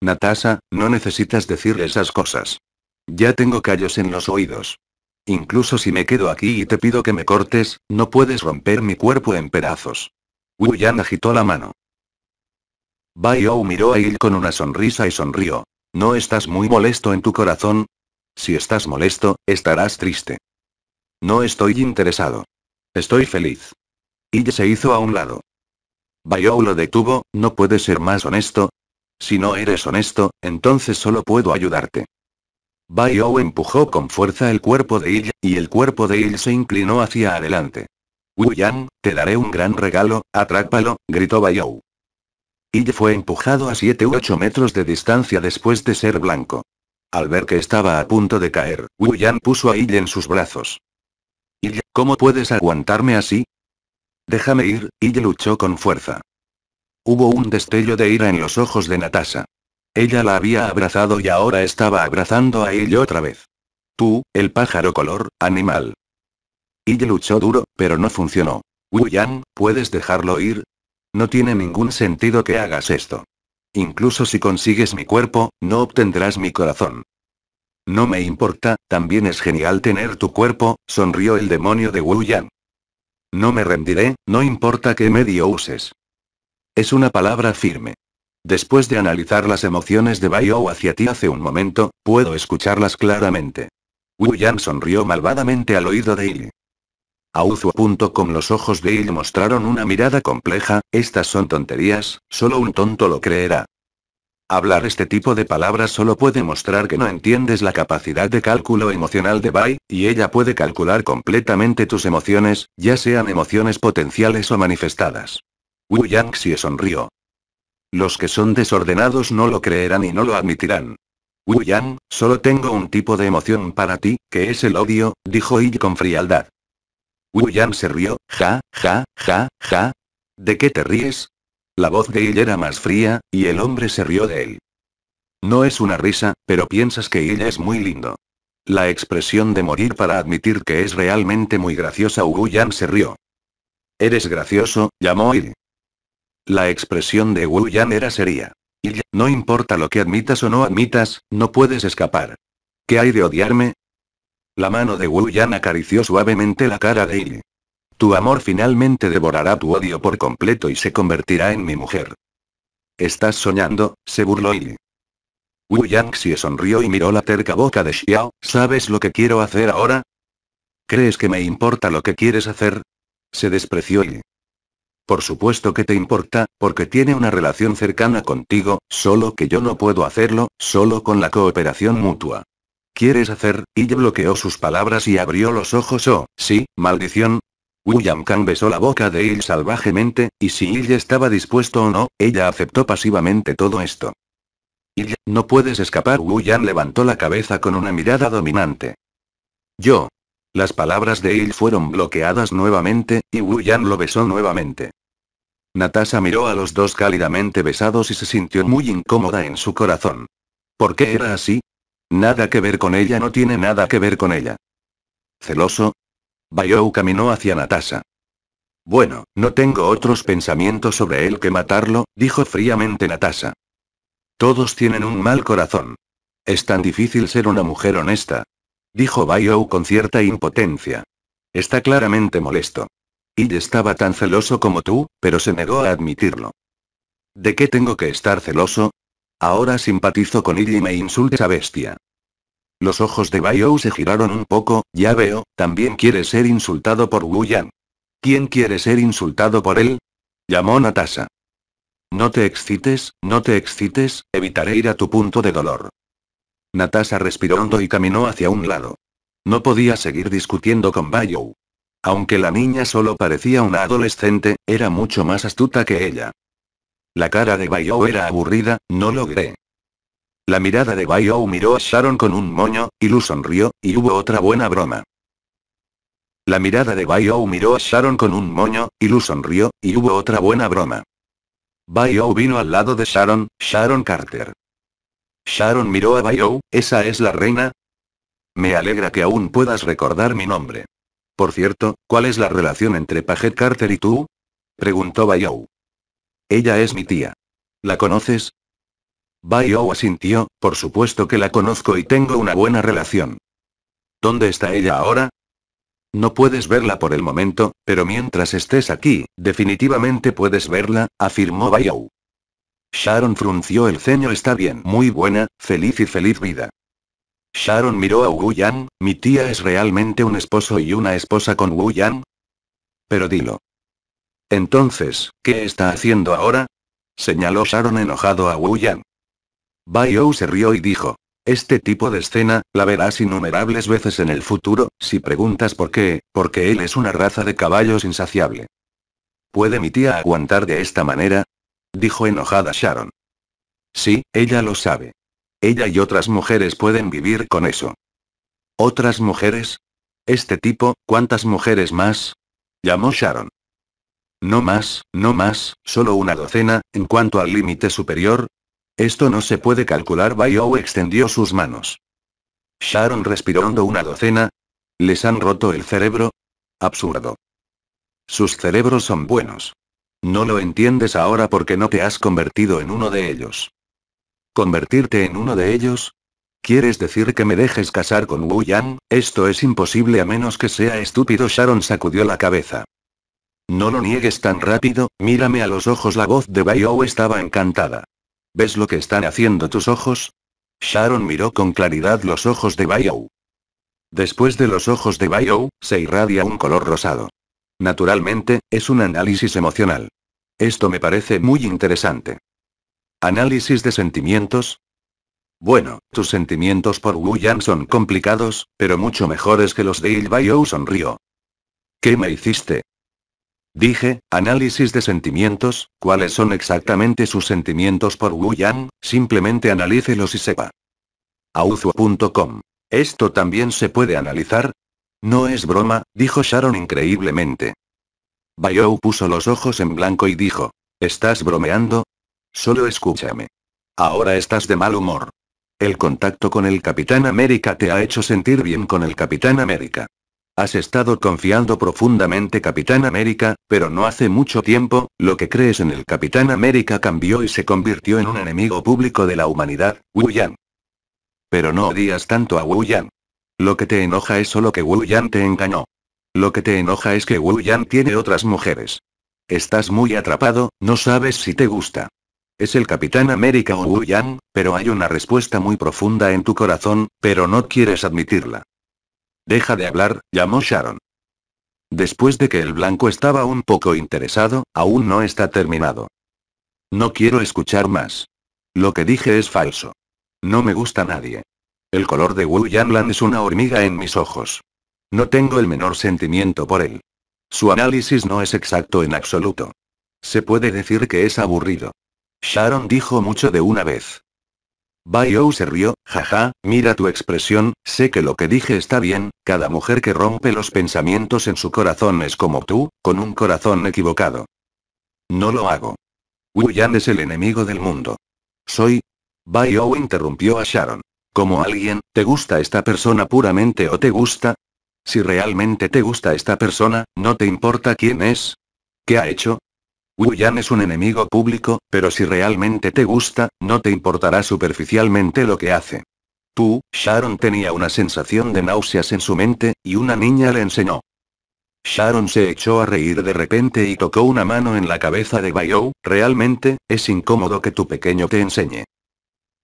Natasha, no necesitas decir esas cosas. Ya tengo callos en los oídos. Incluso si me quedo aquí y te pido que me cortes, no puedes romper mi cuerpo en pedazos. Wu Yan agitó la mano. Bai Ou miró a Il con una sonrisa y sonrió. ¿No estás muy molesto en tu corazón? Si estás molesto, estarás triste. No estoy interesado. Estoy feliz. Ille se hizo a un lado. Bayou lo detuvo, no puedes ser más honesto. Si no eres honesto, entonces solo puedo ayudarte. Bayou empujó con fuerza el cuerpo de Ille, y el cuerpo de Ille se inclinó hacia adelante. Yang, te daré un gran regalo, atrápalo, gritó Bayou. Ille fue empujado a 7 u 8 metros de distancia después de ser blanco. Al ver que estaba a punto de caer, Yang puso a Ille en sus brazos. Ille, ¿cómo puedes aguantarme así? Déjame ir, Ille luchó con fuerza. Hubo un destello de ira en los ojos de Natasha. Ella la había abrazado y ahora estaba abrazando a Ille otra vez. Tú, el pájaro color, animal. Ille luchó duro, pero no funcionó. Wu ¿puedes dejarlo ir? No tiene ningún sentido que hagas esto. Incluso si consigues mi cuerpo, no obtendrás mi corazón. No me importa, también es genial tener tu cuerpo, sonrió el demonio de Wu. No me rendiré, no importa qué medio uses. Es una palabra firme. Después de analizar las emociones de Bai hacia ti hace un momento, puedo escucharlas claramente. Wu Yan sonrió malvadamente al oído de Il. Auzu con los ojos de Il mostraron una mirada compleja, estas son tonterías, solo un tonto lo creerá. Hablar este tipo de palabras solo puede mostrar que no entiendes la capacidad de cálculo emocional de Bai, y ella puede calcular completamente tus emociones, ya sean emociones potenciales o manifestadas. Wu Yangxie sonrió. Los que son desordenados no lo creerán y no lo admitirán. Wu Yang, solo tengo un tipo de emoción para ti, que es el odio, dijo Yi con frialdad. Wu Yang se rió, ja, ja, ja, ja. ¿De qué te ríes? La voz de Yi era más fría, y el hombre se rió de él. No es una risa, pero piensas que ella es muy lindo. La expresión de morir para admitir que es realmente muy graciosa Wu Yan se rió. Eres gracioso, llamó Il. La expresión de Wu Yan era seria. Il, no importa lo que admitas o no admitas, no puedes escapar. ¿Qué hay de odiarme? La mano de Wu Yan acarició suavemente la cara de Il. Tu amor finalmente devorará tu odio por completo y se convertirá en mi mujer. Estás soñando, se burló Il. Wu Yangxie sonrió y miró la terca boca de Xiao, ¿sabes lo que quiero hacer ahora? ¿Crees que me importa lo que quieres hacer? Se despreció y. Por supuesto que te importa, porque tiene una relación cercana contigo, solo que yo no puedo hacerlo, solo con la cooperación mutua. ¿Quieres hacer? Y bloqueó sus palabras y abrió los ojos. Oh, sí, maldición. Wu Kang besó la boca de Il salvajemente, y si Il estaba dispuesto o no, ella aceptó pasivamente todo esto. Y no puedes escapar. Yan levantó la cabeza con una mirada dominante. Yo. Las palabras de Il fueron bloqueadas nuevamente, y Yan lo besó nuevamente. Natasha miró a los dos cálidamente besados y se sintió muy incómoda en su corazón. ¿Por qué era así? Nada que ver con ella, no tiene nada que ver con ella. ¿Celoso? Bayou caminó hacia Natasha. Bueno, no tengo otros pensamientos sobre él que matarlo, dijo fríamente Natasha. Todos tienen un mal corazón. Es tan difícil ser una mujer honesta. Dijo Bayou con cierta impotencia. Está claramente molesto. Y estaba tan celoso como tú, pero se negó a admitirlo. ¿De qué tengo que estar celoso? Ahora simpatizo con ella y me insulte esa bestia. Los ojos de Bayou se giraron un poco, ya veo, también quiere ser insultado por Wu Yan. ¿Quién quiere ser insultado por él? Llamó Natasha. No te excites, no te excites, evitaré ir a tu punto de dolor. Natasha respiró hondo y caminó hacia un lado. No podía seguir discutiendo con Bayou. Aunque la niña solo parecía una adolescente, era mucho más astuta que ella. La cara de Bayou era aburrida, no logré. La mirada de Bayou miró a Sharon con un moño, y Lu sonrió, y hubo otra buena broma. La mirada de Bayou miró a Sharon con un moño, y Lu sonrió, y hubo otra buena broma. Bayou vino al lado de Sharon, Sharon Carter. Sharon miró a Bayou, ¿esa es la reina? Me alegra que aún puedas recordar mi nombre. Por cierto, ¿cuál es la relación entre Paget Carter y tú? Preguntó Bayou. Ella es mi tía. ¿La conoces? Bayou asintió, por supuesto que la conozco y tengo una buena relación. ¿Dónde está ella ahora? No puedes verla por el momento, pero mientras estés aquí, definitivamente puedes verla, afirmó Bayou. Sharon frunció el ceño está bien, muy buena, feliz y feliz vida. Sharon miró a Wu Yan, mi tía es realmente un esposo y una esposa con Wu Yan. Pero dilo. Entonces, ¿qué está haciendo ahora? Señaló Sharon enojado a Wu Yan. Bayou se rió y dijo, este tipo de escena, la verás innumerables veces en el futuro, si preguntas por qué, porque él es una raza de caballos insaciable. ¿Puede mi tía aguantar de esta manera? Dijo enojada Sharon. Sí, ella lo sabe. Ella y otras mujeres pueden vivir con eso. ¿Otras mujeres? Este tipo, ¿cuántas mujeres más? Llamó Sharon. No más, no más, solo una docena, en cuanto al límite superior, esto no se puede calcular. Bayou extendió sus manos. Sharon respiró hondo una docena. ¿Les han roto el cerebro? Absurdo. Sus cerebros son buenos. No lo entiendes ahora porque no te has convertido en uno de ellos. ¿Convertirte en uno de ellos? ¿Quieres decir que me dejes casar con Wu Yang? Esto es imposible a menos que sea estúpido. Sharon sacudió la cabeza. No lo niegues tan rápido, mírame a los ojos. La voz de Bayou estaba encantada. ¿Ves lo que están haciendo tus ojos? Sharon miró con claridad los ojos de Bayou. Después de los ojos de Bayou, se irradia un color rosado. Naturalmente, es un análisis emocional. Esto me parece muy interesante. ¿Análisis de sentimientos? Bueno, tus sentimientos por Wu Yan son complicados, pero mucho mejores que los de Il Bayou sonrió. ¿Qué me hiciste? Dije, análisis de sentimientos, ¿cuáles son exactamente sus sentimientos por Wu Yan? Simplemente analícelos y sepa. Auzuo.com. ¿Esto también se puede analizar? No es broma, dijo Sharon increíblemente. Bayou puso los ojos en blanco y dijo, ¿estás bromeando? Solo escúchame. Ahora estás de mal humor. El contacto con el Capitán América te ha hecho sentir bien con el Capitán América. Has estado confiando profundamente Capitán América, pero no hace mucho tiempo, lo que crees en el Capitán América cambió y se convirtió en un enemigo público de la humanidad, Wu Yan. Pero no odias tanto a Wu Yan. Lo que te enoja es solo que Wu Yan te engañó. Lo que te enoja es que Wu Yan tiene otras mujeres. Estás muy atrapado, no sabes si te gusta. Es el Capitán América o Wu Yan, pero hay una respuesta muy profunda en tu corazón, pero no quieres admitirla. Deja de hablar, llamó Sharon. Después de que el blanco estaba un poco interesado, aún no está terminado. No quiero escuchar más. Lo que dije es falso. No me gusta nadie. El color de Wu Yanlan es una hormiga en mis ojos. No tengo el menor sentimiento por él. Su análisis no es exacto en absoluto. Se puede decir que es aburrido. Sharon dijo mucho de una vez. Bayo se rió, jaja, mira tu expresión, sé que lo que dije está bien, cada mujer que rompe los pensamientos en su corazón es como tú, con un corazón equivocado. No lo hago. Wu Yan es el enemigo del mundo. Soy. Bayo interrumpió a Sharon. Como alguien, ¿te gusta esta persona puramente o te gusta? Si realmente te gusta esta persona, ¿no te importa quién es? ¿Qué ha hecho? Wu Yan es un enemigo público, pero si realmente te gusta, no te importará superficialmente lo que hace. Tú, Sharon tenía una sensación de náuseas en su mente, y una niña le enseñó. Sharon se echó a reír de repente y tocó una mano en la cabeza de Bayou, realmente, es incómodo que tu pequeño te enseñe.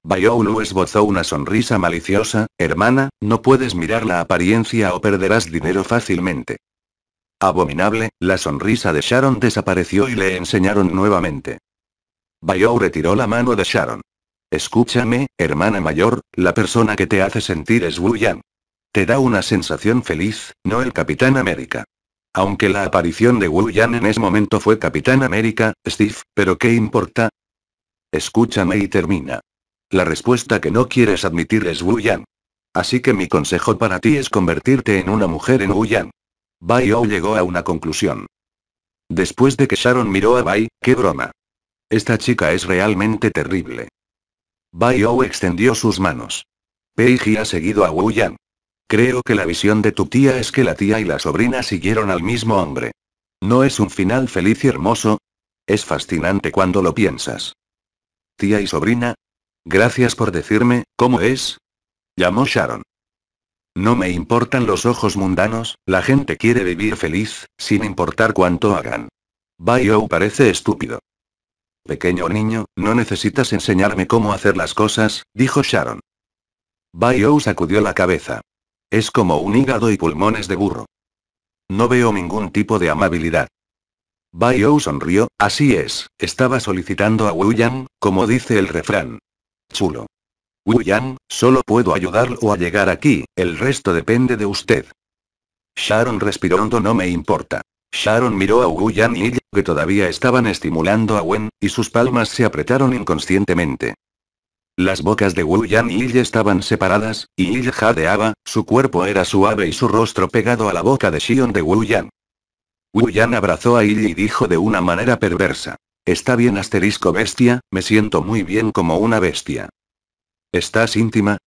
Bayou Lu esbozó una sonrisa maliciosa, hermana, no puedes mirar la apariencia o perderás dinero fácilmente. Abominable, la sonrisa de Sharon desapareció y le enseñaron nuevamente. Bayou retiró la mano de Sharon. Escúchame, hermana mayor, la persona que te hace sentir es Wu Yan. Te da una sensación feliz, no el Capitán América. Aunque la aparición de Wu Yan en ese momento fue Capitán América, Steve, pero ¿qué importa? Escúchame y termina. La respuesta que no quieres admitir es Wu Yan. Así que mi consejo para ti es convertirte en una mujer en Wu Yan. Bai llegó a una conclusión. Después de que Sharon miró a Bai, qué broma. Esta chica es realmente terrible. Bai extendió sus manos. Peiji ha seguido a Wu Yan. Creo que la visión de tu tía es que la tía y la sobrina siguieron al mismo hombre. ¿No es un final feliz y hermoso? Es fascinante cuando lo piensas. Tía y sobrina. Gracias por decirme, ¿cómo es? Llamó Sharon. No me importan los ojos mundanos, la gente quiere vivir feliz, sin importar cuánto hagan. Bayou parece estúpido. Pequeño niño, no necesitas enseñarme cómo hacer las cosas, dijo Sharon. Bayou sacudió la cabeza. Es como un hígado y pulmones de burro. No veo ningún tipo de amabilidad. Bayou sonrió, así es, estaba solicitando a Wu Yang, como dice el refrán. Chulo. Yan, solo puedo ayudarlo a llegar aquí, el resto depende de usted. Sharon respiró hondo no me importa. Sharon miró a Wu Yan y Yi, que todavía estaban estimulando a Wen, y sus palmas se apretaron inconscientemente. Las bocas de Wu Yan y Yi estaban separadas, y Yi jadeaba, su cuerpo era suave y su rostro pegado a la boca de Xion de Wu Yan. Wu Yan abrazó a Yi y dijo de una manera perversa. Está bien asterisco bestia, me siento muy bien como una bestia. ¿Estás íntima?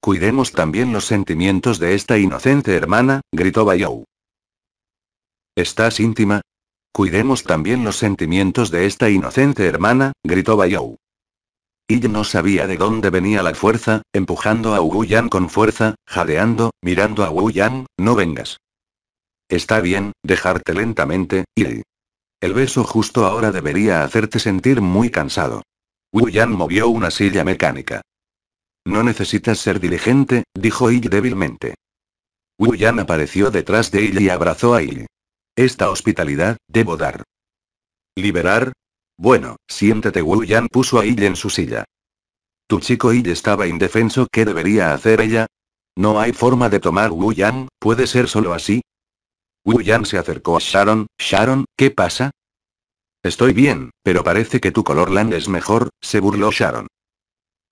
Cuidemos también los sentimientos de esta inocente hermana, gritó Bayou. ¿Estás íntima? Cuidemos también los sentimientos de esta inocente hermana, gritó Bayou. Ella no sabía de dónde venía la fuerza, empujando a Wu Yan con fuerza, jadeando, mirando a Wu Yan, no vengas. Está bien, dejarte lentamente, y El beso justo ahora debería hacerte sentir muy cansado. Wu Yan movió una silla mecánica. No necesitas ser diligente, dijo Yi débilmente. Wu Yan apareció detrás de ella y abrazó a Yi. Esta hospitalidad, debo dar. ¿Liberar? Bueno, siéntete Wu Yan puso a Yi en su silla. Tu chico Yi estaba indefenso, ¿qué debería hacer ella? No hay forma de tomar Wu Yan, puede ser solo así. Wu Yan se acercó a Sharon, Sharon, ¿qué pasa? Estoy bien, pero parece que tu color land es mejor, se burló Sharon.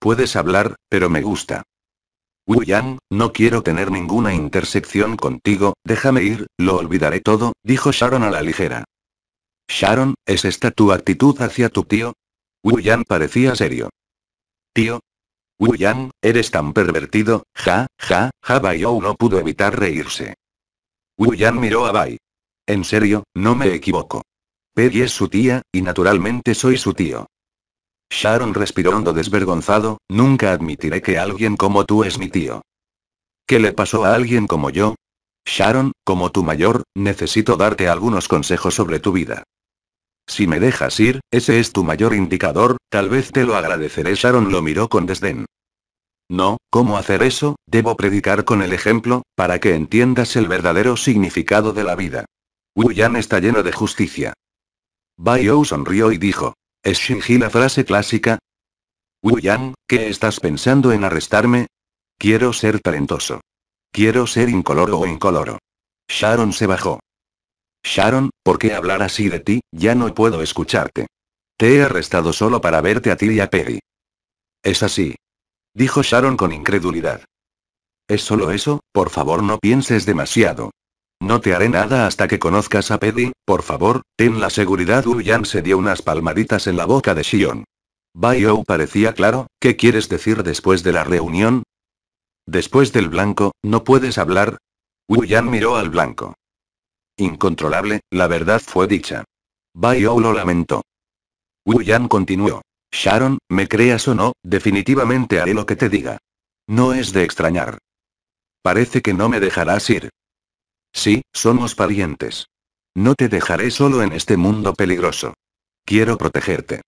Puedes hablar, pero me gusta. Wu Yan, no quiero tener ninguna intersección contigo, déjame ir, lo olvidaré todo, dijo Sharon a la ligera. Sharon, ¿es esta tu actitud hacia tu tío? Wu Yan parecía serio. Tío. Wu Yan, eres tan pervertido, ja, ja, ja Bai no pudo evitar reírse. Wu Yan miró a Bai. En serio, no me equivoco. Peggy es su tía, y naturalmente soy su tío. Sharon respiró hondo desvergonzado, nunca admitiré que alguien como tú es mi tío. ¿Qué le pasó a alguien como yo? Sharon, como tu mayor, necesito darte algunos consejos sobre tu vida. Si me dejas ir, ese es tu mayor indicador, tal vez te lo agradeceré. Sharon lo miró con desdén. No, ¿cómo hacer eso? Debo predicar con el ejemplo, para que entiendas el verdadero significado de la vida. Wu Yan está lleno de justicia. Bai sonrió y dijo. ¿Es Shinji la frase clásica? Wu Yan, ¿qué estás pensando en arrestarme? Quiero ser talentoso. Quiero ser incoloro o incoloro. Sharon se bajó. Sharon, ¿por qué hablar así de ti? Ya no puedo escucharte. Te he arrestado solo para verte a ti y a Peggy. Es así. Dijo Sharon con incredulidad. ¿Es solo eso? Por favor no pienses demasiado. No te haré nada hasta que conozcas a Peggy, por favor, ten la seguridad. Yan se dio unas palmaditas en la boca de Xion. Bai parecía claro, ¿qué quieres decir después de la reunión? Después del blanco, ¿no puedes hablar? Wu Yan miró al blanco. Incontrolable, la verdad fue dicha. Bai lo lamentó. Wu Yan continuó. Sharon, me creas o no, definitivamente haré lo que te diga. No es de extrañar. Parece que no me dejarás ir. Sí, somos parientes. No te dejaré solo en este mundo peligroso. Quiero protegerte.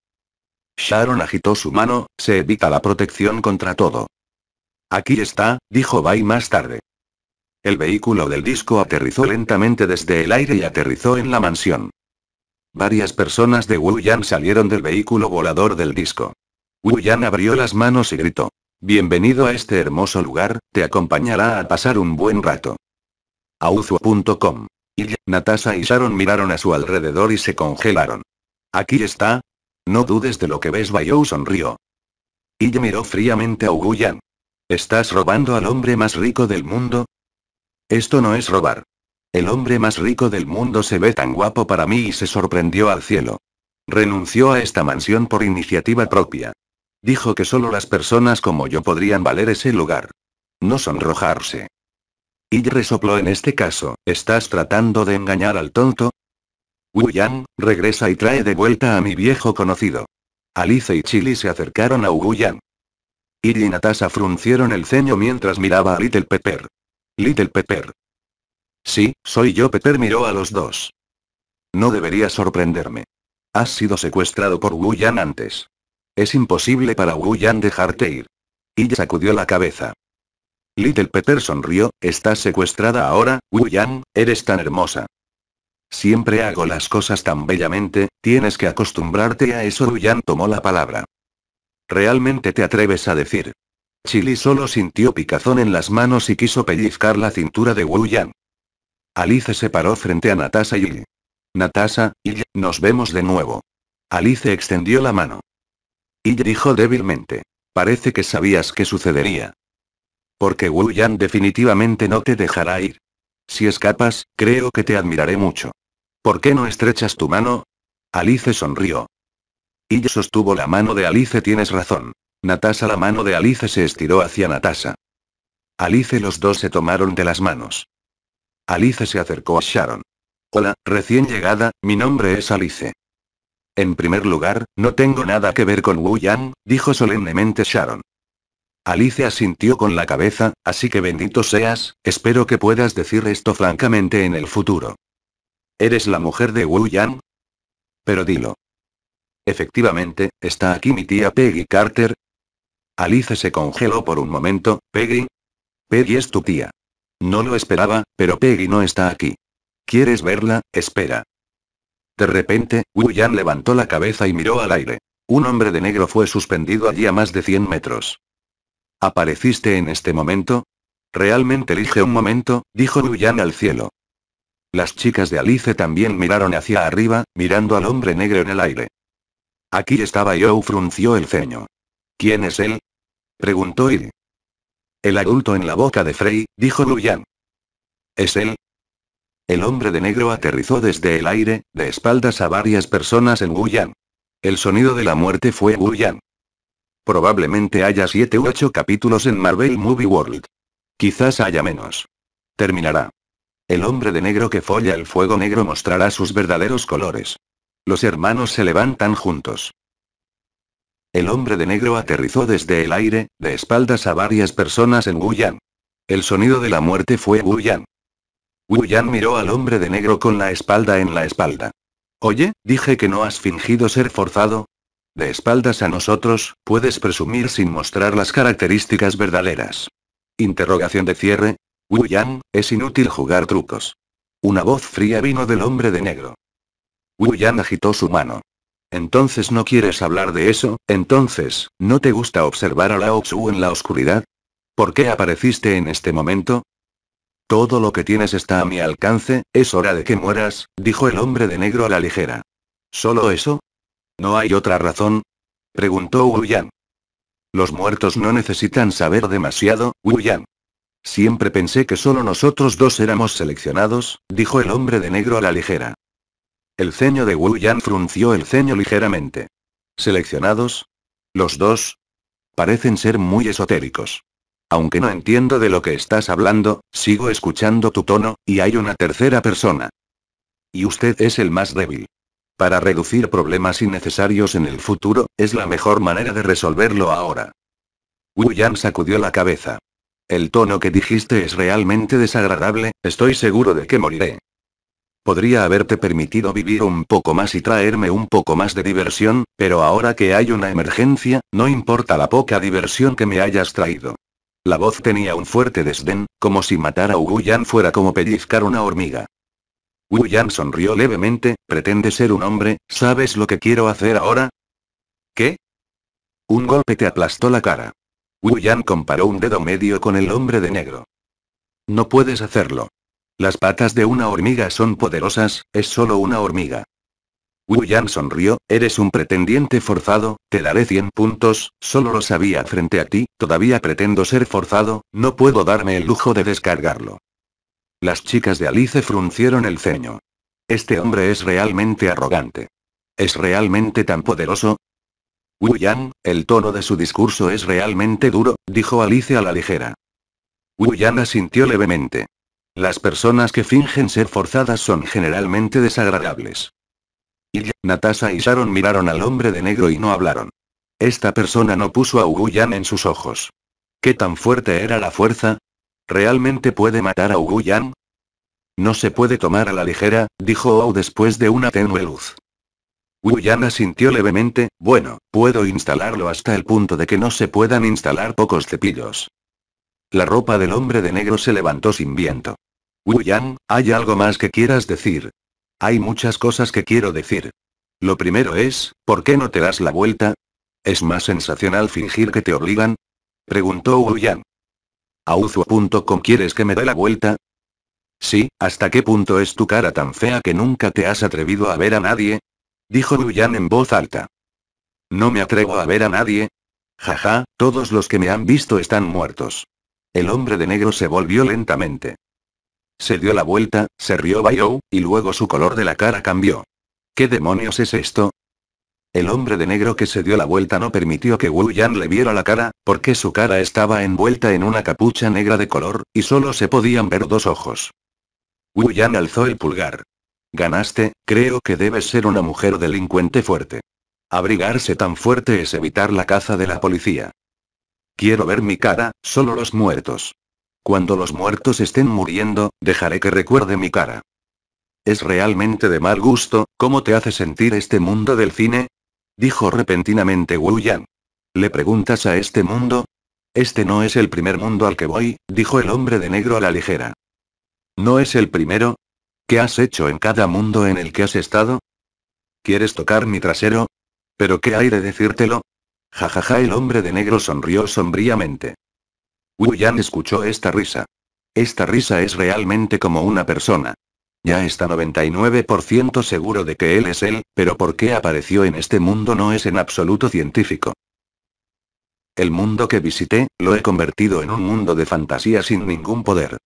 Sharon agitó su mano, se evita la protección contra todo. Aquí está, dijo Bai más tarde. El vehículo del disco aterrizó lentamente desde el aire y aterrizó en la mansión. Varias personas de Wu Yan salieron del vehículo volador del disco. Wu Yan abrió las manos y gritó. Bienvenido a este hermoso lugar, te acompañará a pasar un buen rato. Auzu.com. Natasha y Sharon miraron a su alrededor y se congelaron. Aquí está. No dudes de lo que ves, Bayou sonrió. Illa miró fríamente a Uguyan. ¿Estás robando al hombre más rico del mundo? Esto no es robar. El hombre más rico del mundo se ve tan guapo para mí y se sorprendió al cielo. Renunció a esta mansión por iniciativa propia. Dijo que solo las personas como yo podrían valer ese lugar. No sonrojarse. Y resopló en este caso, ¿estás tratando de engañar al tonto? Wu Yang, regresa y trae de vuelta a mi viejo conocido. Alice y Chili se acercaron a Wu Yang. y Natasha fruncieron el ceño mientras miraba a Little Pepper. Little Pepper. Sí, soy yo. Pepper miró a los dos. No debería sorprenderme. Has sido secuestrado por Wu Yan antes. Es imposible para Wu Yan dejarte ir. Y sacudió la cabeza. Little Pepper sonrió, estás secuestrada ahora, Yan, eres tan hermosa. Siempre hago las cosas tan bellamente, tienes que acostumbrarte a eso. Yan tomó la palabra. ¿Realmente te atreves a decir? Chili solo sintió picazón en las manos y quiso pellizcar la cintura de Yan. Alice se paró frente a Natasha y Natasha, y nos vemos de nuevo. Alice extendió la mano. Y dijo débilmente. Parece que sabías que sucedería. Porque Wu Yan definitivamente no te dejará ir. Si escapas, creo que te admiraré mucho. ¿Por qué no estrechas tu mano? Alice sonrió. Y sostuvo la mano de Alice, tienes razón. Natasha la mano de Alice se estiró hacia Natasha. Alice los dos se tomaron de las manos. Alice se acercó a Sharon. Hola, recién llegada, mi nombre es Alice. En primer lugar, no tengo nada que ver con Wu Yang, dijo solemnemente Sharon. Alice asintió con la cabeza, así que bendito seas, espero que puedas decir esto francamente en el futuro. ¿Eres la mujer de Wu Yang? Pero dilo. Efectivamente, está aquí mi tía Peggy Carter, Alice se congeló por un momento, Peggy. Peggy es tu tía. No lo esperaba, pero Peggy no está aquí. ¿Quieres verla? Espera. De repente, Wu Yan levantó la cabeza y miró al aire. Un hombre de negro fue suspendido allí a más de 100 metros. ¿Apareciste en este momento? Realmente elige un momento, dijo Wu Yan al cielo. Las chicas de Alice también miraron hacia arriba, mirando al hombre negro en el aire. Aquí estaba Joe frunció el ceño. ¿Quién es él? preguntó él. El adulto en la boca de Frey, dijo Luyan. ¿Es él? El hombre de negro aterrizó desde el aire, de espaldas a varias personas en Wuyan. El sonido de la muerte fue Wuyan. Probablemente haya siete u ocho capítulos en Marvel Movie World. Quizás haya menos. Terminará. El hombre de negro que folla el fuego negro mostrará sus verdaderos colores. Los hermanos se levantan juntos. El hombre de negro aterrizó desde el aire, de espaldas a varias personas en Wuyan. El sonido de la muerte fue Wuyan. Wu Yan miró al hombre de negro con la espalda en la espalda. Oye, dije que no has fingido ser forzado. De espaldas a nosotros, puedes presumir sin mostrar las características verdaderas. Interrogación de cierre. Wu Yan, es inútil jugar trucos. Una voz fría vino del hombre de negro. Wu Yan agitó su mano. Entonces no quieres hablar de eso, entonces, ¿no te gusta observar a Lao Tzu en la oscuridad? ¿Por qué apareciste en este momento? Todo lo que tienes está a mi alcance, es hora de que mueras, dijo el hombre de negro a la ligera. ¿Solo eso? ¿No hay otra razón? preguntó Wu Yan. Los muertos no necesitan saber demasiado, Wu Yan. Siempre pensé que solo nosotros dos éramos seleccionados, dijo el hombre de negro a la ligera. El ceño de Wu Yan frunció el ceño ligeramente. ¿Seleccionados? ¿Los dos? Parecen ser muy esotéricos. Aunque no entiendo de lo que estás hablando, sigo escuchando tu tono, y hay una tercera persona. Y usted es el más débil. Para reducir problemas innecesarios en el futuro, es la mejor manera de resolverlo ahora. Wu Yan sacudió la cabeza. El tono que dijiste es realmente desagradable, estoy seguro de que moriré. Podría haberte permitido vivir un poco más y traerme un poco más de diversión, pero ahora que hay una emergencia, no importa la poca diversión que me hayas traído. La voz tenía un fuerte desdén, como si matar a Wu Yan fuera como pellizcar una hormiga. Yan sonrió levemente, pretende ser un hombre, ¿sabes lo que quiero hacer ahora? ¿Qué? Un golpe te aplastó la cara. Yan comparó un dedo medio con el hombre de negro. No puedes hacerlo. Las patas de una hormiga son poderosas, es solo una hormiga. Yan sonrió, eres un pretendiente forzado, te daré 100 puntos, solo lo sabía frente a ti, todavía pretendo ser forzado, no puedo darme el lujo de descargarlo. Las chicas de Alice fruncieron el ceño. Este hombre es realmente arrogante. ¿Es realmente tan poderoso? Wu Yan, el tono de su discurso es realmente duro, dijo Alice a la ligera. Wu Yan asintió levemente. Las personas que fingen ser forzadas son generalmente desagradables. Natasha y Sharon miraron al hombre de negro y no hablaron. Esta persona no puso a Uguyan en sus ojos. ¿Qué tan fuerte era la fuerza? ¿Realmente puede matar a Uguyan? No se puede tomar a la ligera, dijo Ou después de una tenue luz. Yan asintió levemente, bueno, puedo instalarlo hasta el punto de que no se puedan instalar pocos cepillos. La ropa del hombre de negro se levantó sin viento. Yan, ¿hay algo más que quieras decir? Hay muchas cosas que quiero decir. Lo primero es, ¿por qué no te das la vuelta? ¿Es más sensacional fingir que te obligan? Preguntó Wu Yan. ¿A quieres que me dé la vuelta? Sí, ¿hasta qué punto es tu cara tan fea que nunca te has atrevido a ver a nadie? Dijo Wu Yan en voz alta. No me atrevo a ver a nadie. Jaja, todos los que me han visto están muertos. El hombre de negro se volvió lentamente. Se dio la vuelta, se rió Bayou, y luego su color de la cara cambió. ¿Qué demonios es esto? El hombre de negro que se dio la vuelta no permitió que Wu Yan le viera la cara, porque su cara estaba envuelta en una capucha negra de color, y solo se podían ver dos ojos. Wu Yan alzó el pulgar. Ganaste, creo que debes ser una mujer delincuente fuerte. Abrigarse tan fuerte es evitar la caza de la policía. Quiero ver mi cara, solo los muertos. Cuando los muertos estén muriendo, dejaré que recuerde mi cara. Es realmente de mal gusto, ¿cómo te hace sentir este mundo del cine? Dijo repentinamente Wu Yan. ¿Le preguntas a este mundo? Este no es el primer mundo al que voy, dijo el hombre de negro a la ligera. ¿No es el primero? ¿Qué has hecho en cada mundo en el que has estado? ¿Quieres tocar mi trasero? ¿Pero qué hay de decírtelo? Jajaja el hombre de negro sonrió sombríamente. Wu Yan escuchó esta risa. Esta risa es realmente como una persona. Ya está 99% seguro de que él es él, pero por qué apareció en este mundo no es en absoluto científico. El mundo que visité, lo he convertido en un mundo de fantasía sin ningún poder.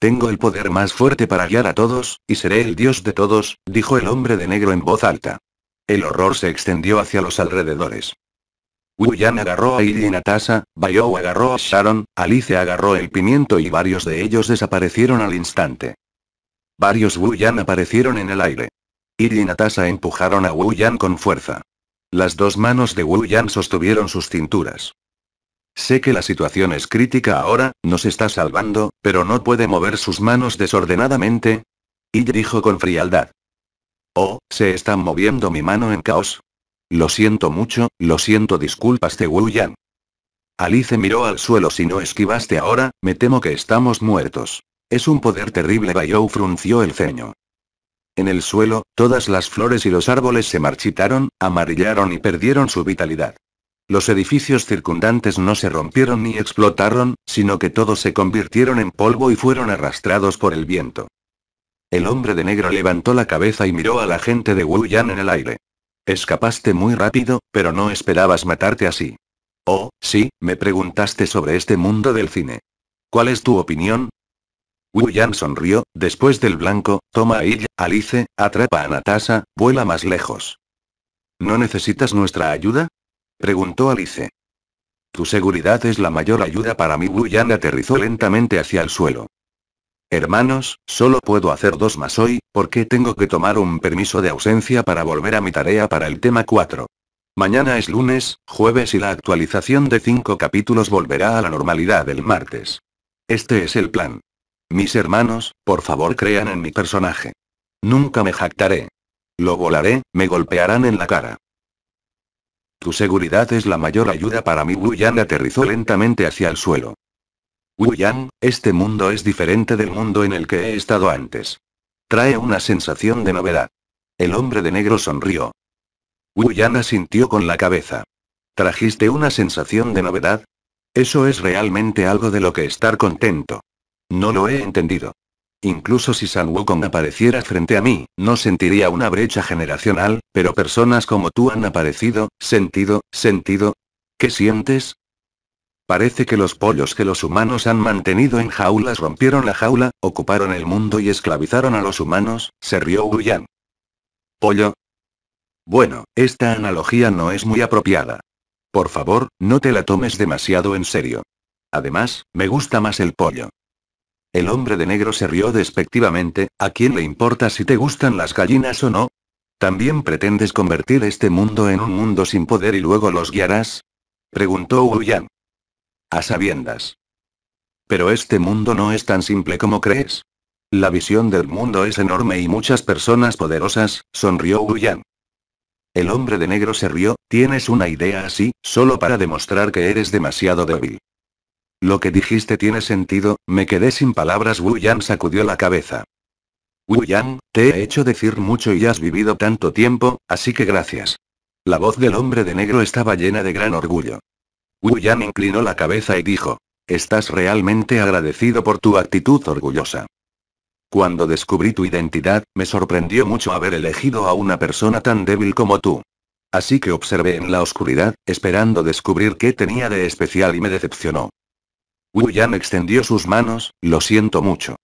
Tengo el poder más fuerte para guiar a todos, y seré el dios de todos, dijo el hombre de negro en voz alta. El horror se extendió hacia los alrededores. Wu Yan agarró a Natasa, Bayou agarró a Sharon, Alice agarró el pimiento y varios de ellos desaparecieron al instante. Varios Wu Yan aparecieron en el aire. Illy y Natasa empujaron a Wu Yan con fuerza. Las dos manos de Wu Yan sostuvieron sus cinturas. Sé que la situación es crítica ahora, nos está salvando, pero no puede mover sus manos desordenadamente. Y dijo con frialdad. Oh, se está moviendo mi mano en caos. Lo siento mucho, lo siento disculpas de Wu Yan. Alice miró al suelo si no esquivaste ahora, me temo que estamos muertos. Es un poder terrible Bayou frunció el ceño. En el suelo, todas las flores y los árboles se marchitaron, amarillaron y perdieron su vitalidad. Los edificios circundantes no se rompieron ni explotaron, sino que todos se convirtieron en polvo y fueron arrastrados por el viento. El hombre de negro levantó la cabeza y miró a la gente de Wu Yan en el aire. Escapaste muy rápido, pero no esperabas matarte así. Oh, sí, me preguntaste sobre este mundo del cine. ¿Cuál es tu opinión? Yan sonrió, después del blanco, toma a ella, Alice, atrapa a Natasha, vuela más lejos. ¿No necesitas nuestra ayuda? Preguntó Alice. Tu seguridad es la mayor ayuda para mí. Yan aterrizó lentamente hacia el suelo. Hermanos, solo puedo hacer dos más hoy, porque tengo que tomar un permiso de ausencia para volver a mi tarea para el tema 4. Mañana es lunes, jueves y la actualización de cinco capítulos volverá a la normalidad el martes. Este es el plan. Mis hermanos, por favor crean en mi personaje. Nunca me jactaré. Lo volaré, me golpearán en la cara. Tu seguridad es la mayor ayuda para mí. Wu Yan aterrizó lentamente hacia el suelo. Wu Yan, este mundo es diferente del mundo en el que he estado antes. Trae una sensación de novedad. El hombre de negro sonrió. Wu Yan asintió con la cabeza. ¿Trajiste una sensación de novedad? Eso es realmente algo de lo que estar contento. No lo he entendido. Incluso si San Wukong apareciera frente a mí, no sentiría una brecha generacional, pero personas como tú han aparecido, sentido, sentido. ¿Qué sientes? Parece que los pollos que los humanos han mantenido en jaulas rompieron la jaula, ocuparon el mundo y esclavizaron a los humanos, se rió Yan. ¿Pollo? Bueno, esta analogía no es muy apropiada. Por favor, no te la tomes demasiado en serio. Además, me gusta más el pollo. El hombre de negro se rió despectivamente, ¿a quién le importa si te gustan las gallinas o no? ¿También pretendes convertir este mundo en un mundo sin poder y luego los guiarás? Preguntó Wu. A sabiendas. Pero este mundo no es tan simple como crees. La visión del mundo es enorme y muchas personas poderosas, sonrió Wu. El hombre de negro se rió, tienes una idea así, solo para demostrar que eres demasiado débil. Lo que dijiste tiene sentido, me quedé sin palabras. Wu Yan sacudió la cabeza. Wu te he hecho decir mucho y has vivido tanto tiempo, así que gracias. La voz del hombre de negro estaba llena de gran orgullo. Wu inclinó la cabeza y dijo, estás realmente agradecido por tu actitud orgullosa. Cuando descubrí tu identidad, me sorprendió mucho haber elegido a una persona tan débil como tú. Así que observé en la oscuridad, esperando descubrir qué tenía de especial y me decepcionó. Yan extendió sus manos, lo siento mucho.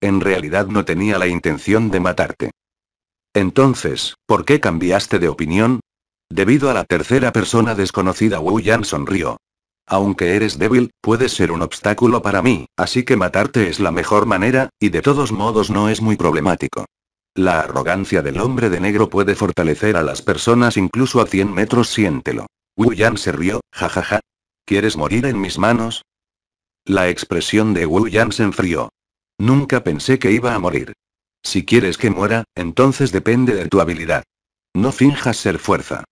En realidad no tenía la intención de matarte. Entonces, ¿por qué cambiaste de opinión? Debido a la tercera persona desconocida Yan sonrió. Aunque eres débil, puedes ser un obstáculo para mí, así que matarte es la mejor manera, y de todos modos no es muy problemático. La arrogancia del hombre de negro puede fortalecer a las personas incluso a 100 metros siéntelo. Yan se rió, jajaja. ¿Quieres morir en mis manos? La expresión de Wu Yan se enfrió. Nunca pensé que iba a morir. Si quieres que muera, entonces depende de tu habilidad. No finjas ser fuerza.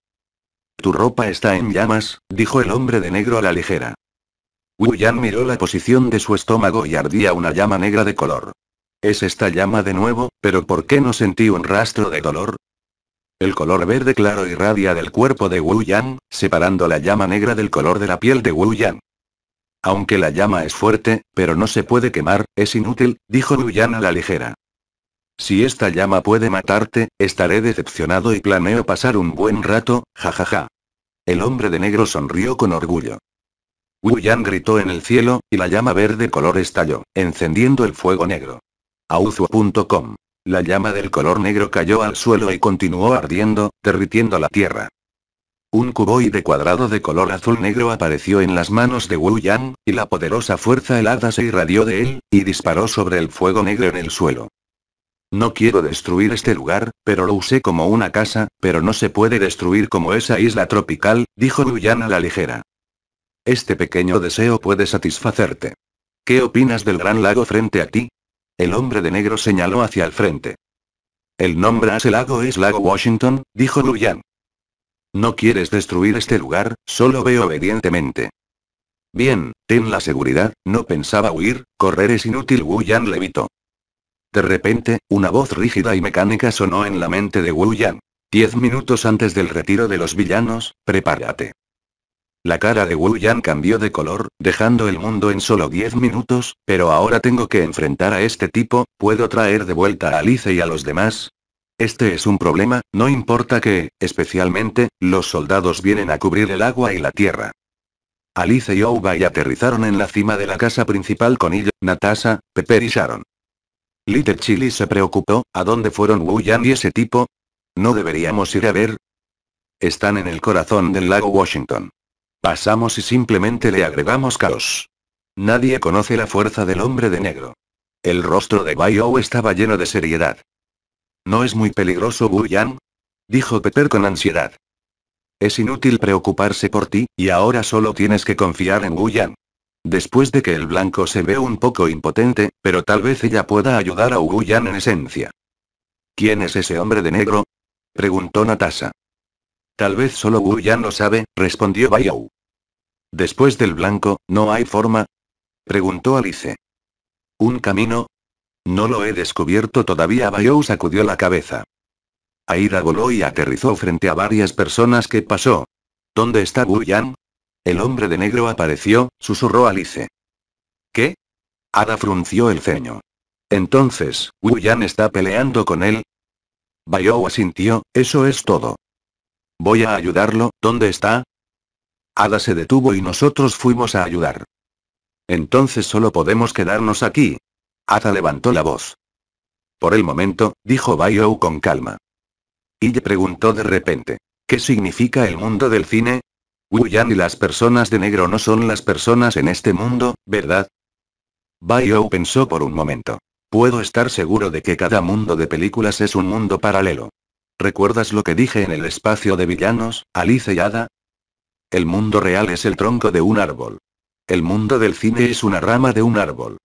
Tu ropa está en llamas, dijo el hombre de negro a la ligera. Wu Yan miró la posición de su estómago y ardía una llama negra de color. Es esta llama de nuevo, pero ¿por qué no sentí un rastro de dolor? El color verde claro irradia del cuerpo de Wu Yan, separando la llama negra del color de la piel de Wu Yan. Aunque la llama es fuerte, pero no se puede quemar, es inútil, dijo Yan a la ligera. Si esta llama puede matarte, estaré decepcionado y planeo pasar un buen rato, jajaja. El hombre de negro sonrió con orgullo. Wu Yan gritó en el cielo, y la llama verde color estalló, encendiendo el fuego negro. Auzuo.com. La llama del color negro cayó al suelo y continuó ardiendo, derritiendo la tierra. Un cuboide cuadrado de color azul negro apareció en las manos de Wu Yan, y la poderosa fuerza helada se irradió de él, y disparó sobre el fuego negro en el suelo. No quiero destruir este lugar, pero lo usé como una casa, pero no se puede destruir como esa isla tropical, dijo Wu Yan a la ligera. Este pequeño deseo puede satisfacerte. ¿Qué opinas del gran lago frente a ti? El hombre de negro señaló hacia el frente. El nombre a ese lago es Lago Washington, dijo Lu Yan. No quieres destruir este lugar, solo ve obedientemente. Bien, ten la seguridad, no pensaba huir, correr es inútil. Wu Yan levitó. De repente, una voz rígida y mecánica sonó en la mente de Wu Yan. Diez minutos antes del retiro de los villanos, prepárate. La cara de Wu Yan cambió de color, dejando el mundo en solo 10 minutos, pero ahora tengo que enfrentar a este tipo, ¿puedo traer de vuelta a Alice y a los demás? Este es un problema, no importa que, especialmente, los soldados vienen a cubrir el agua y la tierra. Alice y Oubai aterrizaron en la cima de la casa principal con ella, Natasha, Pepper y Sharon. Little Chili se preocupó, ¿a dónde fueron Wu Yan y ese tipo? ¿No deberíamos ir a ver? Están en el corazón del lago Washington. Pasamos y simplemente le agregamos caos. Nadie conoce la fuerza del hombre de negro. El rostro de Bayo estaba lleno de seriedad. ¿No es muy peligroso Wu Yan? Dijo Pepper con ansiedad. Es inútil preocuparse por ti, y ahora solo tienes que confiar en Wu Yan. Después de que el blanco se ve un poco impotente, pero tal vez ella pueda ayudar a Wu Yan en esencia. ¿Quién es ese hombre de negro? preguntó Natasha. Tal vez solo Wu Yan lo sabe, respondió Bayou. Después del blanco, ¿no hay forma? preguntó Alice. ¿Un camino? No lo he descubierto todavía. Bayou sacudió la cabeza. Aida voló y aterrizó frente a varias personas que pasó. ¿Dónde está Wu Yan? El hombre de negro apareció, susurró Alice. ¿Qué? Ada frunció el ceño. Entonces, Wu Yan está peleando con él. Bayou asintió, eso es todo. Voy a ayudarlo, ¿dónde está? Ada se detuvo y nosotros fuimos a ayudar. Entonces solo podemos quedarnos aquí, Ada levantó la voz. Por el momento, dijo Bayou con calma. Y le preguntó de repente. ¿Qué significa el mundo del cine? Wu Yan y las personas de negro no son las personas en este mundo, ¿verdad? Bayou pensó por un momento. Puedo estar seguro de que cada mundo de películas es un mundo paralelo. ¿Recuerdas lo que dije en el espacio de villanos, Alice y Ada? El mundo real es el tronco de un árbol. El mundo del cine es una rama de un árbol.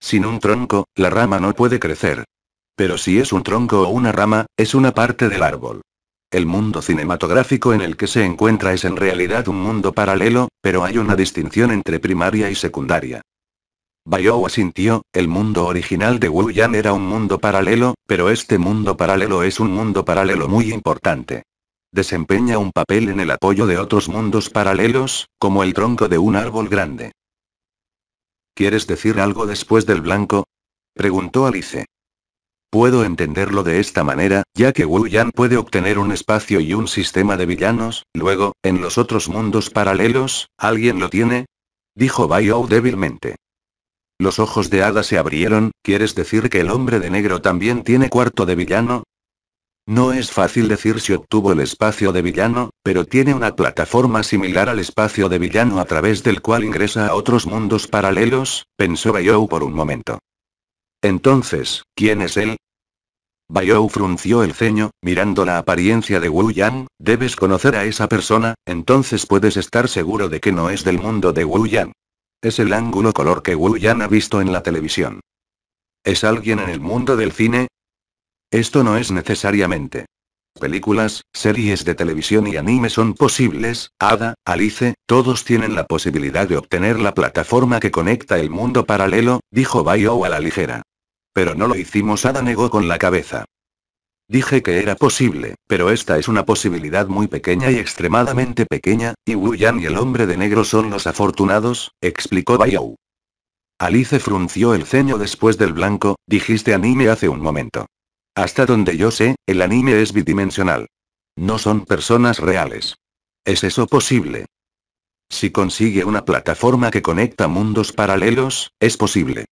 Sin un tronco, la rama no puede crecer. Pero si es un tronco o una rama, es una parte del árbol. El mundo cinematográfico en el que se encuentra es en realidad un mundo paralelo, pero hay una distinción entre primaria y secundaria. Bayou asintió, el mundo original de Wu Yan era un mundo paralelo, pero este mundo paralelo es un mundo paralelo muy importante. Desempeña un papel en el apoyo de otros mundos paralelos, como el tronco de un árbol grande. ¿Quieres decir algo después del blanco? Preguntó Alice. Puedo entenderlo de esta manera, ya que Wu Yan puede obtener un espacio y un sistema de villanos, luego, en los otros mundos paralelos, ¿alguien lo tiene? Dijo Bayou débilmente. Los ojos de Ada se abrieron, ¿quieres decir que el hombre de negro también tiene cuarto de villano? No es fácil decir si obtuvo el espacio de villano, pero tiene una plataforma similar al espacio de villano a través del cual ingresa a otros mundos paralelos, pensó Bayou por un momento. Entonces, ¿quién es él? Bayou frunció el ceño, mirando la apariencia de Wu Yan, debes conocer a esa persona, entonces puedes estar seguro de que no es del mundo de Wu Yan. Es el ángulo color que Wu Yan ha visto en la televisión. ¿Es alguien en el mundo del cine? Esto no es necesariamente. Películas, series de televisión y anime son posibles, Ada, Alice, todos tienen la posibilidad de obtener la plataforma que conecta el mundo paralelo, dijo Bayo a la ligera. Pero no lo hicimos, Ada negó con la cabeza. Dije que era posible, pero esta es una posibilidad muy pequeña y extremadamente pequeña, y Wu Yan y el hombre de negro son los afortunados, explicó Bayou. Alice frunció el ceño después del blanco, dijiste anime hace un momento. Hasta donde yo sé, el anime es bidimensional. No son personas reales. ¿Es eso posible? Si consigue una plataforma que conecta mundos paralelos, es posible.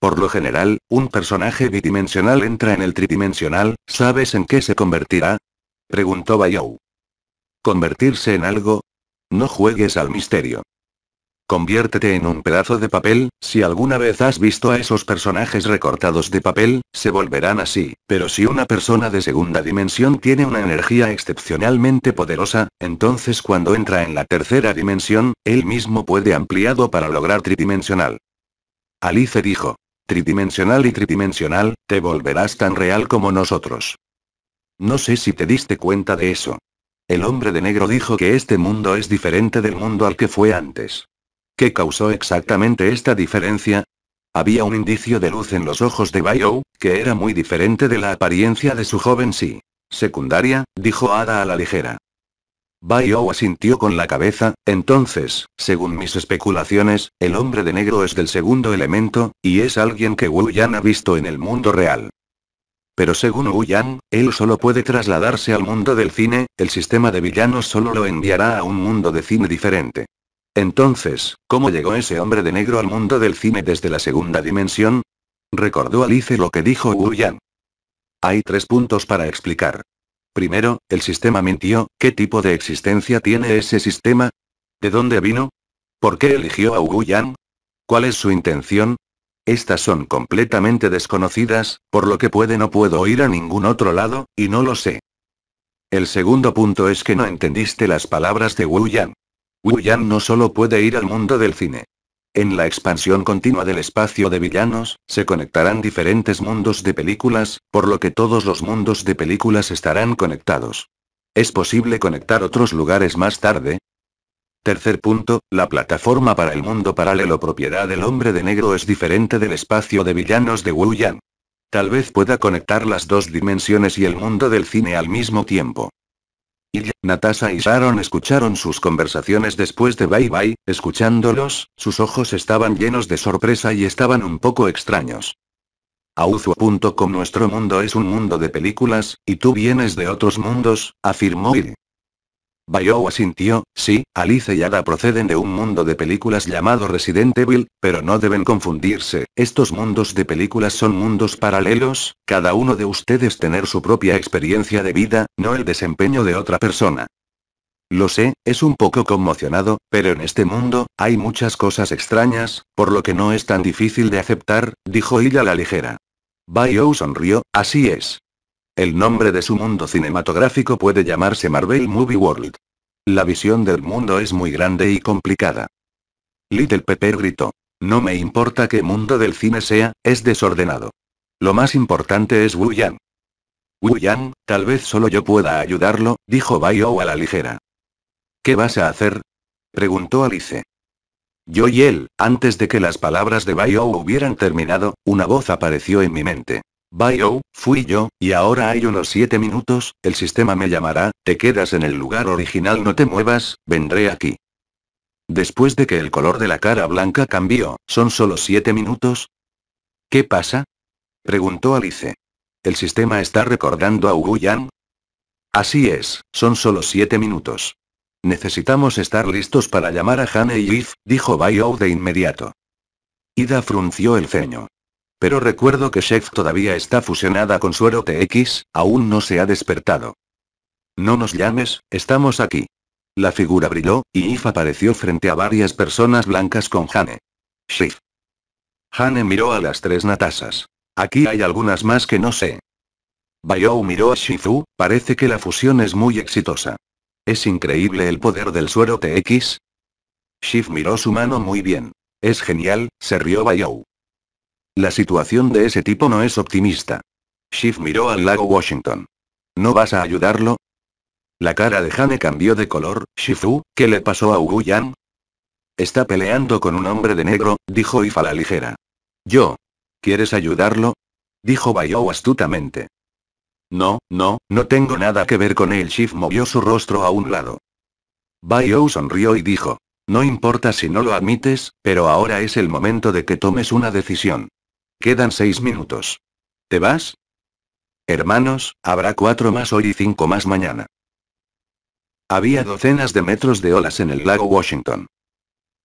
Por lo general, un personaje bidimensional entra en el tridimensional, ¿sabes en qué se convertirá? Preguntó Bayou. ¿Convertirse en algo? No juegues al misterio. Conviértete en un pedazo de papel, si alguna vez has visto a esos personajes recortados de papel, se volverán así, pero si una persona de segunda dimensión tiene una energía excepcionalmente poderosa, entonces cuando entra en la tercera dimensión, él mismo puede ampliado para lograr tridimensional. Alice dijo. Tridimensional y tridimensional, te volverás tan real como nosotros. No sé si te diste cuenta de eso. El hombre de negro dijo que este mundo es diferente del mundo al que fue antes. ¿Qué causó exactamente esta diferencia? Había un indicio de luz en los ojos de Bayou, que era muy diferente de la apariencia de su joven sí. Secundaria, dijo Ada a la ligera. Bayou asintió con la cabeza, entonces, según mis especulaciones, el hombre de negro es del segundo elemento, y es alguien que Wu Yan ha visto en el mundo real. Pero según Wu Yan, él solo puede trasladarse al mundo del cine, el sistema de villanos solo lo enviará a un mundo de cine diferente. Entonces, ¿cómo llegó ese hombre de negro al mundo del cine desde la segunda dimensión? Recordó Alice lo que dijo Wu Yan. Hay tres puntos para explicar. Primero, el sistema mintió, ¿qué tipo de existencia tiene ese sistema? ¿De dónde vino? ¿Por qué eligió a Wu Yan? ¿Cuál es su intención? Estas son completamente desconocidas, por lo que puede no puedo ir a ningún otro lado, y no lo sé. El segundo punto es que no entendiste las palabras de Wu Yan. Yan no solo puede ir al mundo del cine. En la expansión continua del espacio de villanos, se conectarán diferentes mundos de películas, por lo que todos los mundos de películas estarán conectados. ¿Es posible conectar otros lugares más tarde? Tercer punto, la plataforma para el mundo paralelo propiedad del hombre de negro es diferente del espacio de villanos de Wu Yan. Tal vez pueda conectar las dos dimensiones y el mundo del cine al mismo tiempo. Y Natasha y Sharon escucharon sus conversaciones después de Bye Bye, escuchándolos, sus ojos estaban llenos de sorpresa y estaban un poco extraños. Auzu.com Nuestro mundo es un mundo de películas, y tú vienes de otros mundos, afirmó Il. Bayou asintió, sí, Alice y Ada proceden de un mundo de películas llamado Resident Evil, pero no deben confundirse, estos mundos de películas son mundos paralelos, cada uno de ustedes tener su propia experiencia de vida, no el desempeño de otra persona. Lo sé, es un poco conmocionado, pero en este mundo, hay muchas cosas extrañas, por lo que no es tan difícil de aceptar, dijo ella la ligera. Bayou sonrió, así es. El nombre de su mundo cinematográfico puede llamarse Marvel Movie World. La visión del mundo es muy grande y complicada. Little Pepper gritó. No me importa qué mundo del cine sea, es desordenado. Lo más importante es Wu Yan. Wu Yan, tal vez solo yo pueda ayudarlo, dijo Baiyou a la ligera. ¿Qué vas a hacer? preguntó Alice. Yo y él, antes de que las palabras de Baiyou hubieran terminado, una voz apareció en mi mente. Bio, fui yo, y ahora hay unos 7 minutos, el sistema me llamará, te quedas en el lugar original no te muevas, vendré aquí. Después de que el color de la cara blanca cambió, ¿son solo 7 minutos? ¿Qué pasa? Preguntó Alice. ¿El sistema está recordando a Wu Yang? Así es, son solo 7 minutos. Necesitamos estar listos para llamar a Hane y If, dijo Bio de inmediato. Ida frunció el ceño. Pero recuerdo que Chef todavía está fusionada con suero TX, aún no se ha despertado. No nos llames, estamos aquí. La figura brilló, y If apareció frente a varias personas blancas con Hane. Shif. Hane miró a las tres Natasas. Aquí hay algunas más que no sé. Bayou miró a Shifu, parece que la fusión es muy exitosa. ¿Es increíble el poder del suero TX? Shif miró su mano muy bien. Es genial, se rió Bayou. La situación de ese tipo no es optimista. Shiv miró al lago Washington. ¿No vas a ayudarlo? La cara de Hane cambió de color. Shifu, ¿qué le pasó a Wu Yan? Está peleando con un hombre de negro, dijo If a la ligera. Yo. ¿Quieres ayudarlo? Dijo Bayou astutamente. No, no, no tengo nada que ver con él. Shiv movió su rostro a un lado. Bayou sonrió y dijo. No importa si no lo admites, pero ahora es el momento de que tomes una decisión. Quedan seis minutos. ¿Te vas? Hermanos, habrá cuatro más hoy y cinco más mañana. Había docenas de metros de olas en el lago Washington.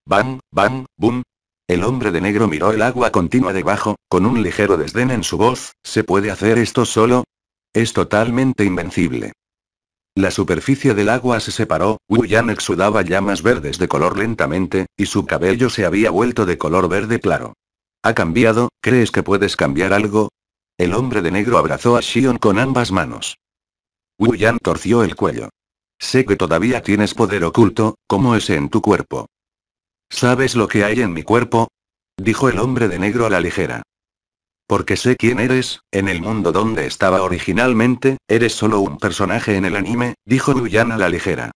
Bang, bang, boom. El hombre de negro miró el agua continua debajo, con un ligero desdén en su voz, ¿se puede hacer esto solo? Es totalmente invencible. La superficie del agua se separó, Wu Yan exudaba llamas verdes de color lentamente, y su cabello se había vuelto de color verde claro. ¿Ha cambiado? ¿Crees que puedes cambiar algo? El hombre de negro abrazó a Xion con ambas manos. Wu Yan torció el cuello. Sé que todavía tienes poder oculto, como ese en tu cuerpo. ¿Sabes lo que hay en mi cuerpo? Dijo el hombre de negro a la ligera. Porque sé quién eres, en el mundo donde estaba originalmente, eres solo un personaje en el anime, dijo Luyan a la ligera.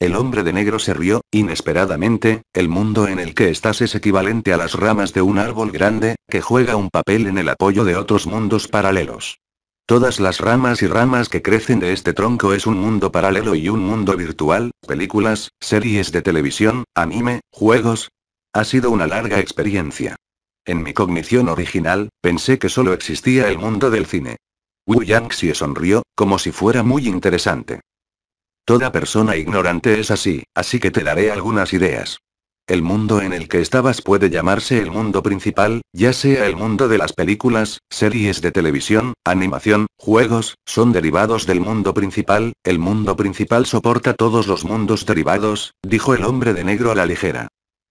El hombre de negro se rió, inesperadamente, el mundo en el que estás es equivalente a las ramas de un árbol grande, que juega un papel en el apoyo de otros mundos paralelos. Todas las ramas y ramas que crecen de este tronco es un mundo paralelo y un mundo virtual, películas, series de televisión, anime, juegos. Ha sido una larga experiencia. En mi cognición original, pensé que solo existía el mundo del cine. Wu Yangxie sonrió, como si fuera muy interesante. Toda persona ignorante es así, así que te daré algunas ideas. El mundo en el que estabas puede llamarse el mundo principal, ya sea el mundo de las películas, series de televisión, animación, juegos, son derivados del mundo principal, el mundo principal soporta todos los mundos derivados, dijo el hombre de negro a la ligera.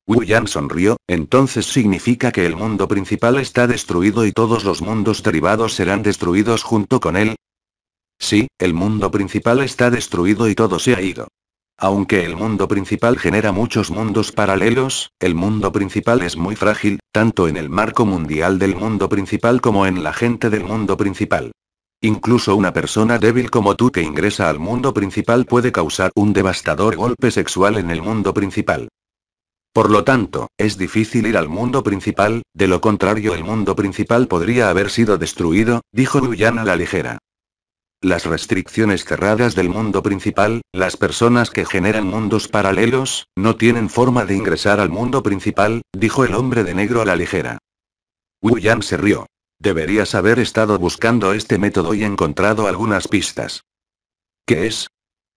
Wu Yan sonrió, entonces significa que el mundo principal está destruido y todos los mundos derivados serán destruidos junto con él. Sí, el mundo principal está destruido y todo se ha ido. Aunque el mundo principal genera muchos mundos paralelos, el mundo principal es muy frágil, tanto en el marco mundial del mundo principal como en la gente del mundo principal. Incluso una persona débil como tú que ingresa al mundo principal puede causar un devastador golpe sexual en el mundo principal. Por lo tanto, es difícil ir al mundo principal, de lo contrario el mundo principal podría haber sido destruido, dijo Luyan a la ligera las restricciones cerradas del mundo principal, las personas que generan mundos paralelos, no tienen forma de ingresar al mundo principal, dijo el hombre de negro a la ligera. Yan se rió. Deberías haber estado buscando este método y encontrado algunas pistas. ¿Qué es?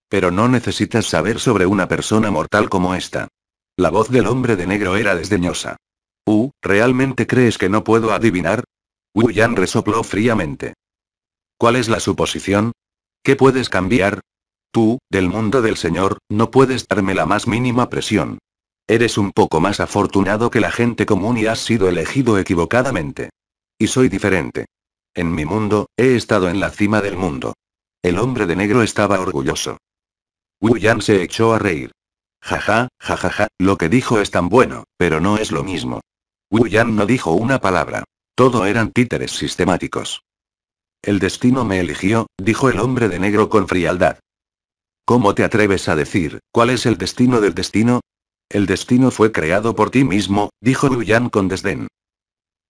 Pero no necesitas saber sobre una persona mortal como esta. La voz del hombre de negro era desdeñosa. Uh, ¿realmente crees que no puedo adivinar? Yan resopló fríamente. ¿Cuál es la suposición? ¿Qué puedes cambiar? Tú, del mundo del Señor, no puedes darme la más mínima presión. Eres un poco más afortunado que la gente común y has sido elegido equivocadamente. Y soy diferente. En mi mundo, he estado en la cima del mundo. El hombre de negro estaba orgulloso. Wu Yan se echó a reír. Jaja, jajaja, lo que dijo es tan bueno, pero no es lo mismo. Wu Yan no dijo una palabra. Todo eran títeres sistemáticos. El destino me eligió, dijo el hombre de negro con frialdad. ¿Cómo te atreves a decir, cuál es el destino del destino? El destino fue creado por ti mismo, dijo Luyan con desdén.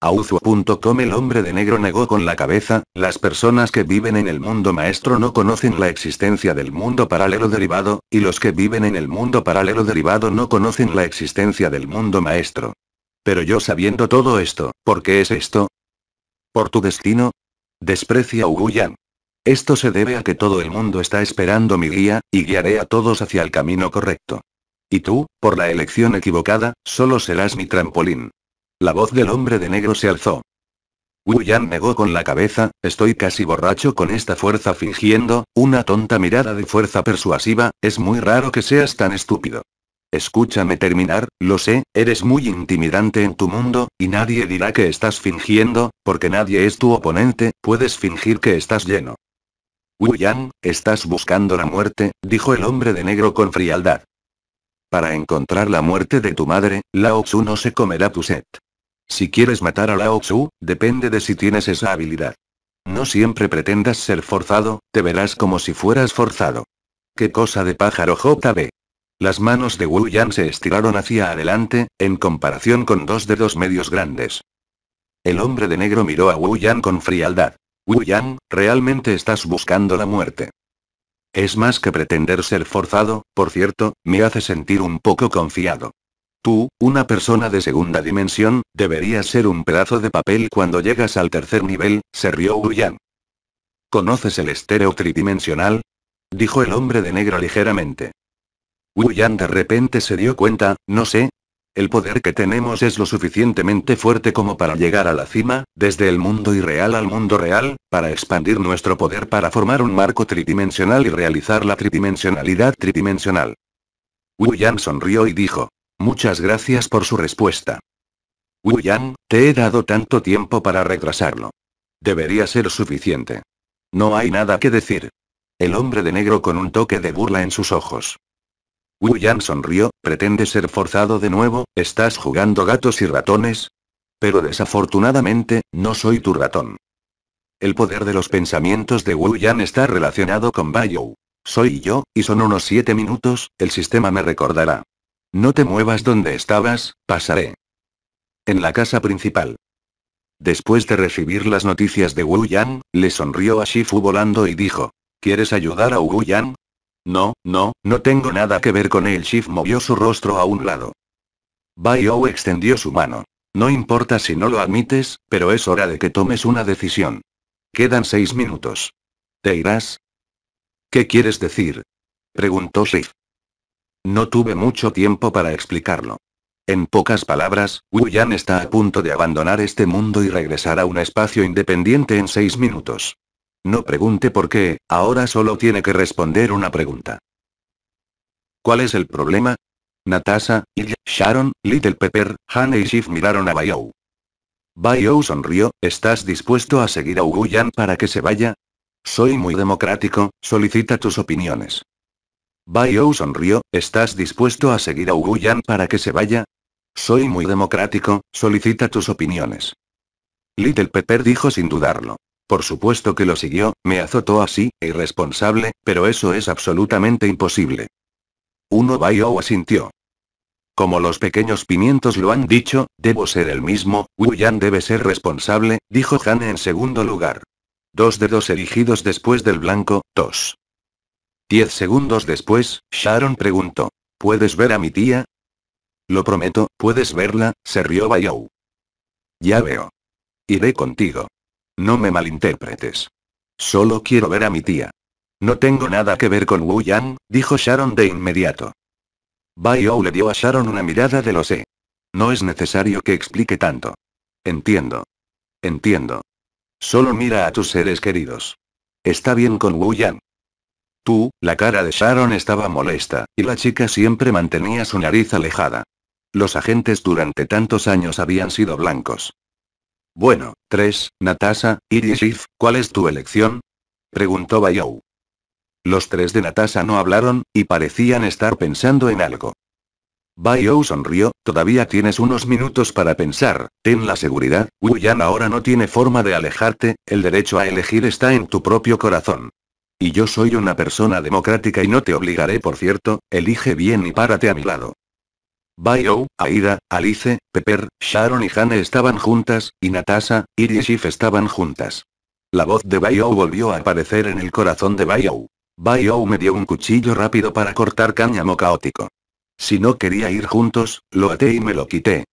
Auzu.com El hombre de negro negó con la cabeza, las personas que viven en el mundo maestro no conocen la existencia del mundo paralelo derivado, y los que viven en el mundo paralelo derivado no conocen la existencia del mundo maestro. Pero yo sabiendo todo esto, ¿por qué es esto? ¿Por tu destino? Desprecia Uguyan. Esto se debe a que todo el mundo está esperando mi guía, y guiaré a todos hacia el camino correcto. Y tú, por la elección equivocada, solo serás mi trampolín. La voz del hombre de negro se alzó. Wu Yan negó con la cabeza, estoy casi borracho con esta fuerza fingiendo, una tonta mirada de fuerza persuasiva, es muy raro que seas tan estúpido. Escúchame terminar, lo sé, eres muy intimidante en tu mundo, y nadie dirá que estás fingiendo, porque nadie es tu oponente, puedes fingir que estás lleno. Wu Yang, estás buscando la muerte, dijo el hombre de negro con frialdad. Para encontrar la muerte de tu madre, Lao Tzu no se comerá tu set. Si quieres matar a Lao Tzu, depende de si tienes esa habilidad. No siempre pretendas ser forzado, te verás como si fueras forzado. ¿Qué cosa de pájaro JB? Las manos de Wu Yan se estiraron hacia adelante, en comparación con dos dedos medios grandes. El hombre de negro miró a Wu Yan con frialdad. Wu Yan, realmente estás buscando la muerte. Es más que pretender ser forzado, por cierto, me hace sentir un poco confiado. Tú, una persona de segunda dimensión, deberías ser un pedazo de papel cuando llegas al tercer nivel, se rió Wu Yan. ¿Conoces el estéreo tridimensional? Dijo el hombre de negro ligeramente. Yan de repente se dio cuenta, no sé. El poder que tenemos es lo suficientemente fuerte como para llegar a la cima, desde el mundo irreal al mundo real, para expandir nuestro poder para formar un marco tridimensional y realizar la tridimensionalidad tridimensional. Yan sonrió y dijo. Muchas gracias por su respuesta. Yan, te he dado tanto tiempo para retrasarlo. Debería ser suficiente. No hay nada que decir. El hombre de negro con un toque de burla en sus ojos. Wu Yan sonrió, pretende ser forzado de nuevo, ¿estás jugando gatos y ratones? Pero desafortunadamente, no soy tu ratón. El poder de los pensamientos de Wu Yan está relacionado con Bayou. Soy yo, y son unos siete minutos, el sistema me recordará. No te muevas donde estabas, pasaré. En la casa principal. Después de recibir las noticias de Wu Yan, le sonrió a Shifu volando y dijo, ¿Quieres ayudar a Wu Yan? No, no, no tengo nada que ver con él. Shifu movió su rostro a un lado. Bai extendió su mano. No importa si no lo admites, pero es hora de que tomes una decisión. Quedan seis minutos. ¿Te irás? ¿Qué quieres decir? preguntó Shifu. No tuve mucho tiempo para explicarlo. En pocas palabras, Wu Yan está a punto de abandonar este mundo y regresar a un espacio independiente en seis minutos. No pregunte por qué, ahora solo tiene que responder una pregunta. ¿Cuál es el problema? Natasha, Ilya, Sharon, Little Pepper, Han y Shiv miraron a Bayou. Bayou sonrió, ¿estás dispuesto a seguir a Wu Yan para que se vaya? Soy muy democrático, solicita tus opiniones. Bayou sonrió, ¿estás dispuesto a seguir a Wu Yan para que se vaya? Soy muy democrático, solicita tus opiniones. Little Pepper dijo sin dudarlo. Por supuesto que lo siguió, me azotó así, irresponsable, pero eso es absolutamente imposible. Uno Bayo asintió. Como los pequeños pimientos lo han dicho, debo ser el mismo, Wu Yan debe ser responsable, dijo Han en segundo lugar. Dos dedos erigidos después del blanco, tos. Diez segundos después, Sharon preguntó. ¿Puedes ver a mi tía? Lo prometo, puedes verla, se rió Bayou. Ya veo. Iré contigo. No me malinterpretes. Solo quiero ver a mi tía. No tengo nada que ver con Wu Yang, dijo Sharon de inmediato. Bayou le dio a Sharon una mirada de lo sé. No es necesario que explique tanto. Entiendo. Entiendo. Solo mira a tus seres queridos. Está bien con Wu Yang. Tú, la cara de Sharon estaba molesta, y la chica siempre mantenía su nariz alejada. Los agentes durante tantos años habían sido blancos. Bueno, tres, Natasha, Iri y ¿cuál es tu elección? Preguntó Bayou. Los tres de Natasha no hablaron, y parecían estar pensando en algo. Bayou sonrió, todavía tienes unos minutos para pensar, ten la seguridad, Wu Yan ahora no tiene forma de alejarte, el derecho a elegir está en tu propio corazón. Y yo soy una persona democrática y no te obligaré por cierto, elige bien y párate a mi lado. Bayou, Aida, Alice, Pepper, Sharon y Hane estaban juntas, y Natasha, Iri y Shif estaban juntas. La voz de Bayou volvió a aparecer en el corazón de Bayou. Bayou me dio un cuchillo rápido para cortar cáñamo caótico. Si no quería ir juntos, lo até y me lo quité.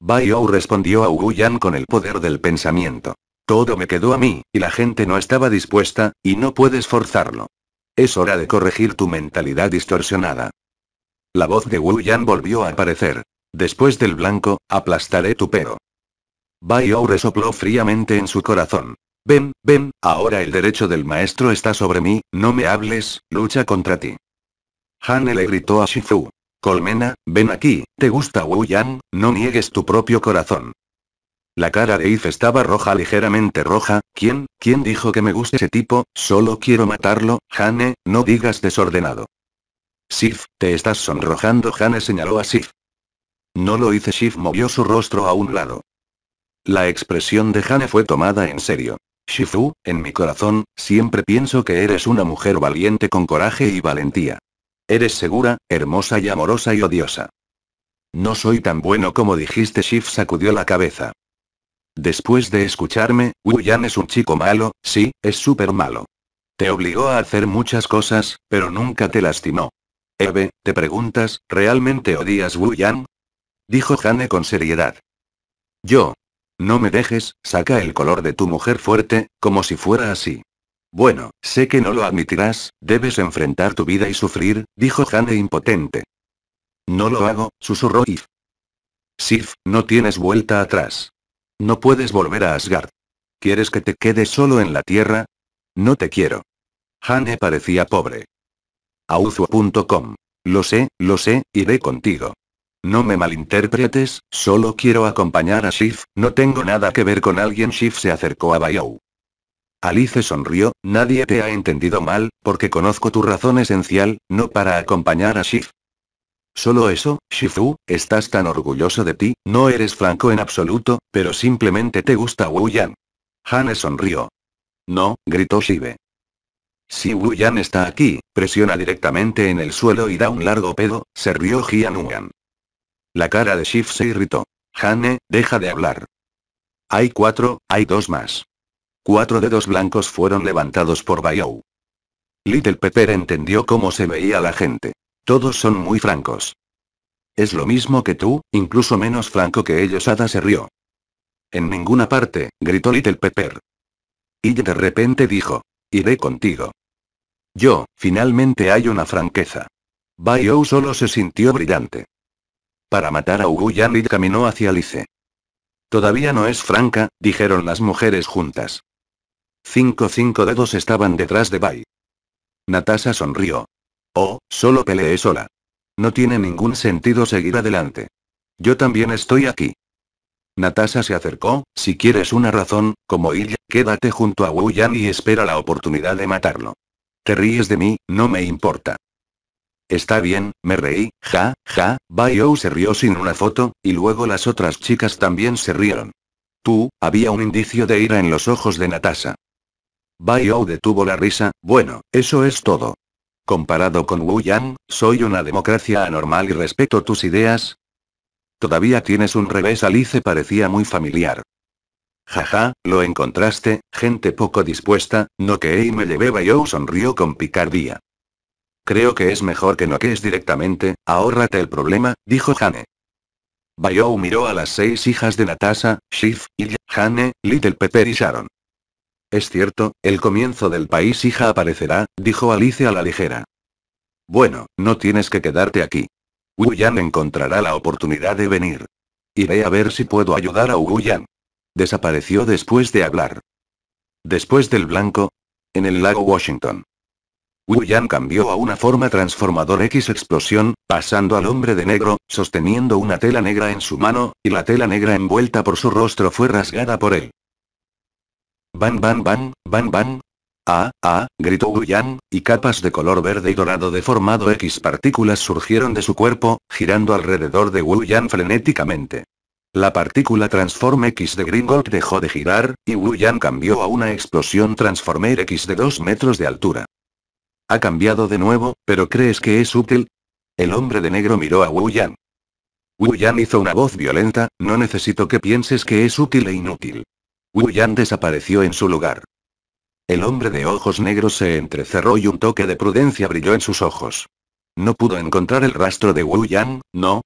Bayou respondió a Wu Yan con el poder del pensamiento. Todo me quedó a mí, y la gente no estaba dispuesta, y no puedes forzarlo. Es hora de corregir tu mentalidad distorsionada. La voz de Wu Yan volvió a aparecer. Después del blanco, aplastaré tu pelo. Bai Ou resopló fríamente en su corazón. Ven, ven, ahora el derecho del maestro está sobre mí, no me hables, lucha contra ti. Hane le gritó a Shifu. Colmena, ven aquí, ¿te gusta Wu Yan? No niegues tu propio corazón. La cara de If estaba roja ligeramente roja, ¿quién, quién dijo que me guste ese tipo? Solo quiero matarlo, Hane, no digas desordenado. Sif, te estás sonrojando. Hane señaló a Sif. No lo hice. Sif movió su rostro a un lado. La expresión de Hane fue tomada en serio. Shifu, en mi corazón, siempre pienso que eres una mujer valiente con coraje y valentía. Eres segura, hermosa y amorosa y odiosa. No soy tan bueno como dijiste. Shif sacudió la cabeza. Después de escucharme, Wu Yan es un chico malo, sí, es súper malo. Te obligó a hacer muchas cosas, pero nunca te lastimó. Eve, ¿te preguntas, ¿realmente odias Wu Yan? Dijo Hane con seriedad. Yo. No me dejes, saca el color de tu mujer fuerte, como si fuera así. Bueno, sé que no lo admitirás, debes enfrentar tu vida y sufrir, dijo Hane impotente. No lo hago, susurró If. Sif, no tienes vuelta atrás. No puedes volver a Asgard. ¿Quieres que te quedes solo en la tierra? No te quiero. Hane parecía pobre. Auzuo.com. Lo sé, lo sé, iré contigo. No me malinterpretes, solo quiero acompañar a Shif, no tengo nada que ver con alguien. Shif se acercó a Bayou. Alice sonrió, nadie te ha entendido mal, porque conozco tu razón esencial, no para acompañar a Shif. Solo eso, Shifu, estás tan orgulloso de ti, no eres franco en absoluto, pero simplemente te gusta Wu Yan. Hane sonrió. No, gritó Shive. Si Wu Yan está aquí, presiona directamente en el suelo y da un largo pedo, se rió Jian La cara de Shif se irritó. Hane, deja de hablar. Hay cuatro, hay dos más. Cuatro dedos blancos fueron levantados por Bayou. Little Pepper entendió cómo se veía la gente. Todos son muy francos. Es lo mismo que tú, incluso menos franco que ellos. Ada se rió. En ninguna parte, gritó Little Pepper. Y de repente dijo. Iré contigo. Yo, finalmente hay una franqueza. Bayou solo se sintió brillante. Para matar a Ugu Yan caminó hacia Lice. Todavía no es franca, dijeron las mujeres juntas. Cinco cinco dedos estaban detrás de Bai. Natasha sonrió. Oh, solo peleé sola. No tiene ningún sentido seguir adelante. Yo también estoy aquí. Natasha se acercó, si quieres una razón, como Ilya, quédate junto a Wu Yan y espera la oportunidad de matarlo. Te ríes de mí, no me importa. Está bien, me reí, ja, ja, Bai se rió sin una foto, y luego las otras chicas también se rieron. Tú, había un indicio de ira en los ojos de Natasha. Bai detuvo la risa, bueno, eso es todo. Comparado con Wu Yang, soy una democracia anormal y respeto tus ideas. Todavía tienes un revés. Alice parecía muy familiar. Jaja, lo encontraste, gente poco dispuesta, no que y me llevé Bayou sonrió con picardía. Creo que es mejor que no que es directamente, ahórrate el problema, dijo Hane. Bayou miró a las seis hijas de Natasha, Shif, y Hane, Little Pepper y Sharon. Es cierto, el comienzo del país hija aparecerá, dijo Alice a la ligera. Bueno, no tienes que quedarte aquí. Wu Yan encontrará la oportunidad de venir. Iré a ver si puedo ayudar a Wu Yan. Desapareció después de hablar. Después del blanco. En el lago Washington. Wu Yan cambió a una forma transformador X explosión, pasando al hombre de negro, sosteniendo una tela negra en su mano, y la tela negra envuelta por su rostro fue rasgada por él. Van van van, van van. Ah, ah, gritó Yan, y capas de color verde y dorado deformado X partículas surgieron de su cuerpo, girando alrededor de Wu Yan frenéticamente. La partícula Transform X de Gringold dejó de girar, y Wu Yan cambió a una explosión Transformer X de 2 metros de altura. Ha cambiado de nuevo, pero ¿crees que es útil? El hombre de negro miró a Wu Yan. Wu Yan hizo una voz violenta, no necesito que pienses que es útil e inútil. Wu Yan desapareció en su lugar. El hombre de ojos negros se entrecerró y un toque de prudencia brilló en sus ojos. No pudo encontrar el rastro de Wu Yan, ¿no?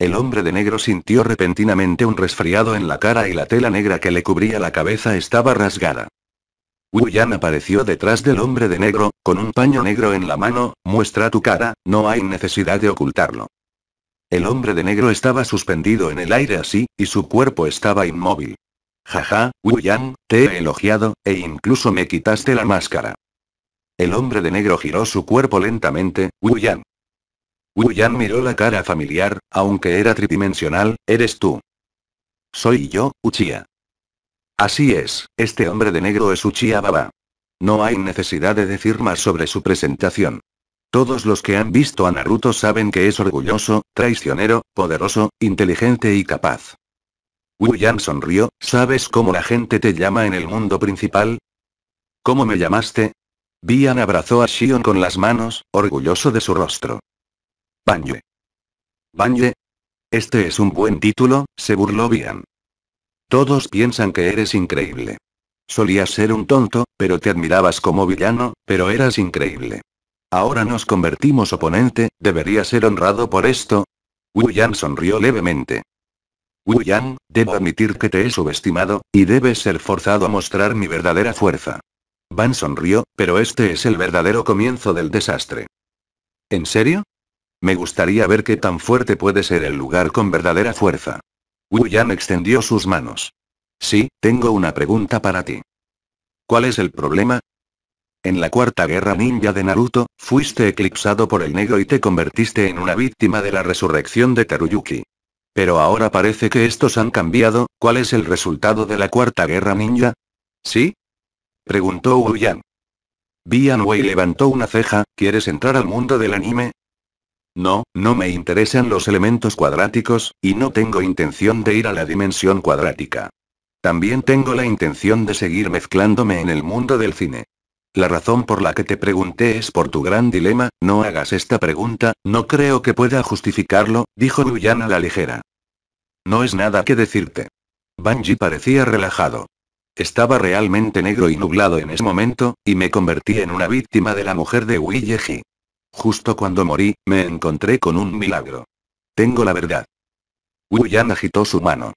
El hombre de negro sintió repentinamente un resfriado en la cara y la tela negra que le cubría la cabeza estaba rasgada. Wu Yan apareció detrás del hombre de negro, con un paño negro en la mano, muestra tu cara, no hay necesidad de ocultarlo. El hombre de negro estaba suspendido en el aire así, y su cuerpo estaba inmóvil. Jaja, Yan, te he elogiado, e incluso me quitaste la máscara. El hombre de negro giró su cuerpo lentamente. Wu Yan miró la cara familiar, aunque era tridimensional, eres tú. Soy yo, Uchiha. Así es, este hombre de negro es Uchiha Baba. No hay necesidad de decir más sobre su presentación. Todos los que han visto a Naruto saben que es orgulloso, traicionero, poderoso, inteligente y capaz. Yan sonrió, ¿sabes cómo la gente te llama en el mundo principal? ¿Cómo me llamaste? Bian abrazó a Xion con las manos, orgulloso de su rostro. Banye. Banye. Este es un buen título, se burló Bian. Todos piensan que eres increíble. Solías ser un tonto, pero te admirabas como villano, pero eras increíble. Ahora nos convertimos oponente, debería ser honrado por esto. Yan sonrió levemente. Yan, debo admitir que te he subestimado, y debes ser forzado a mostrar mi verdadera fuerza. Van sonrió, pero este es el verdadero comienzo del desastre. ¿En serio? Me gustaría ver qué tan fuerte puede ser el lugar con verdadera fuerza. Yan extendió sus manos. Sí, tengo una pregunta para ti. ¿Cuál es el problema? En la cuarta guerra ninja de Naruto, fuiste eclipsado por el negro y te convertiste en una víctima de la resurrección de Teruyuki. Pero ahora parece que estos han cambiado, ¿cuál es el resultado de la cuarta guerra ninja? ¿Sí? Preguntó Wu Yan. Bian Wei levantó una ceja, ¿quieres entrar al mundo del anime? No, no me interesan los elementos cuadráticos, y no tengo intención de ir a la dimensión cuadrática. También tengo la intención de seguir mezclándome en el mundo del cine. La razón por la que te pregunté es por tu gran dilema, no hagas esta pregunta, no creo que pueda justificarlo, dijo Luyan a la ligera. No es nada que decirte. Banji parecía relajado. Estaba realmente negro y nublado en ese momento, y me convertí en una víctima de la mujer de Yeji. Justo cuando morí, me encontré con un milagro. Tengo la verdad. Wu Yan agitó su mano.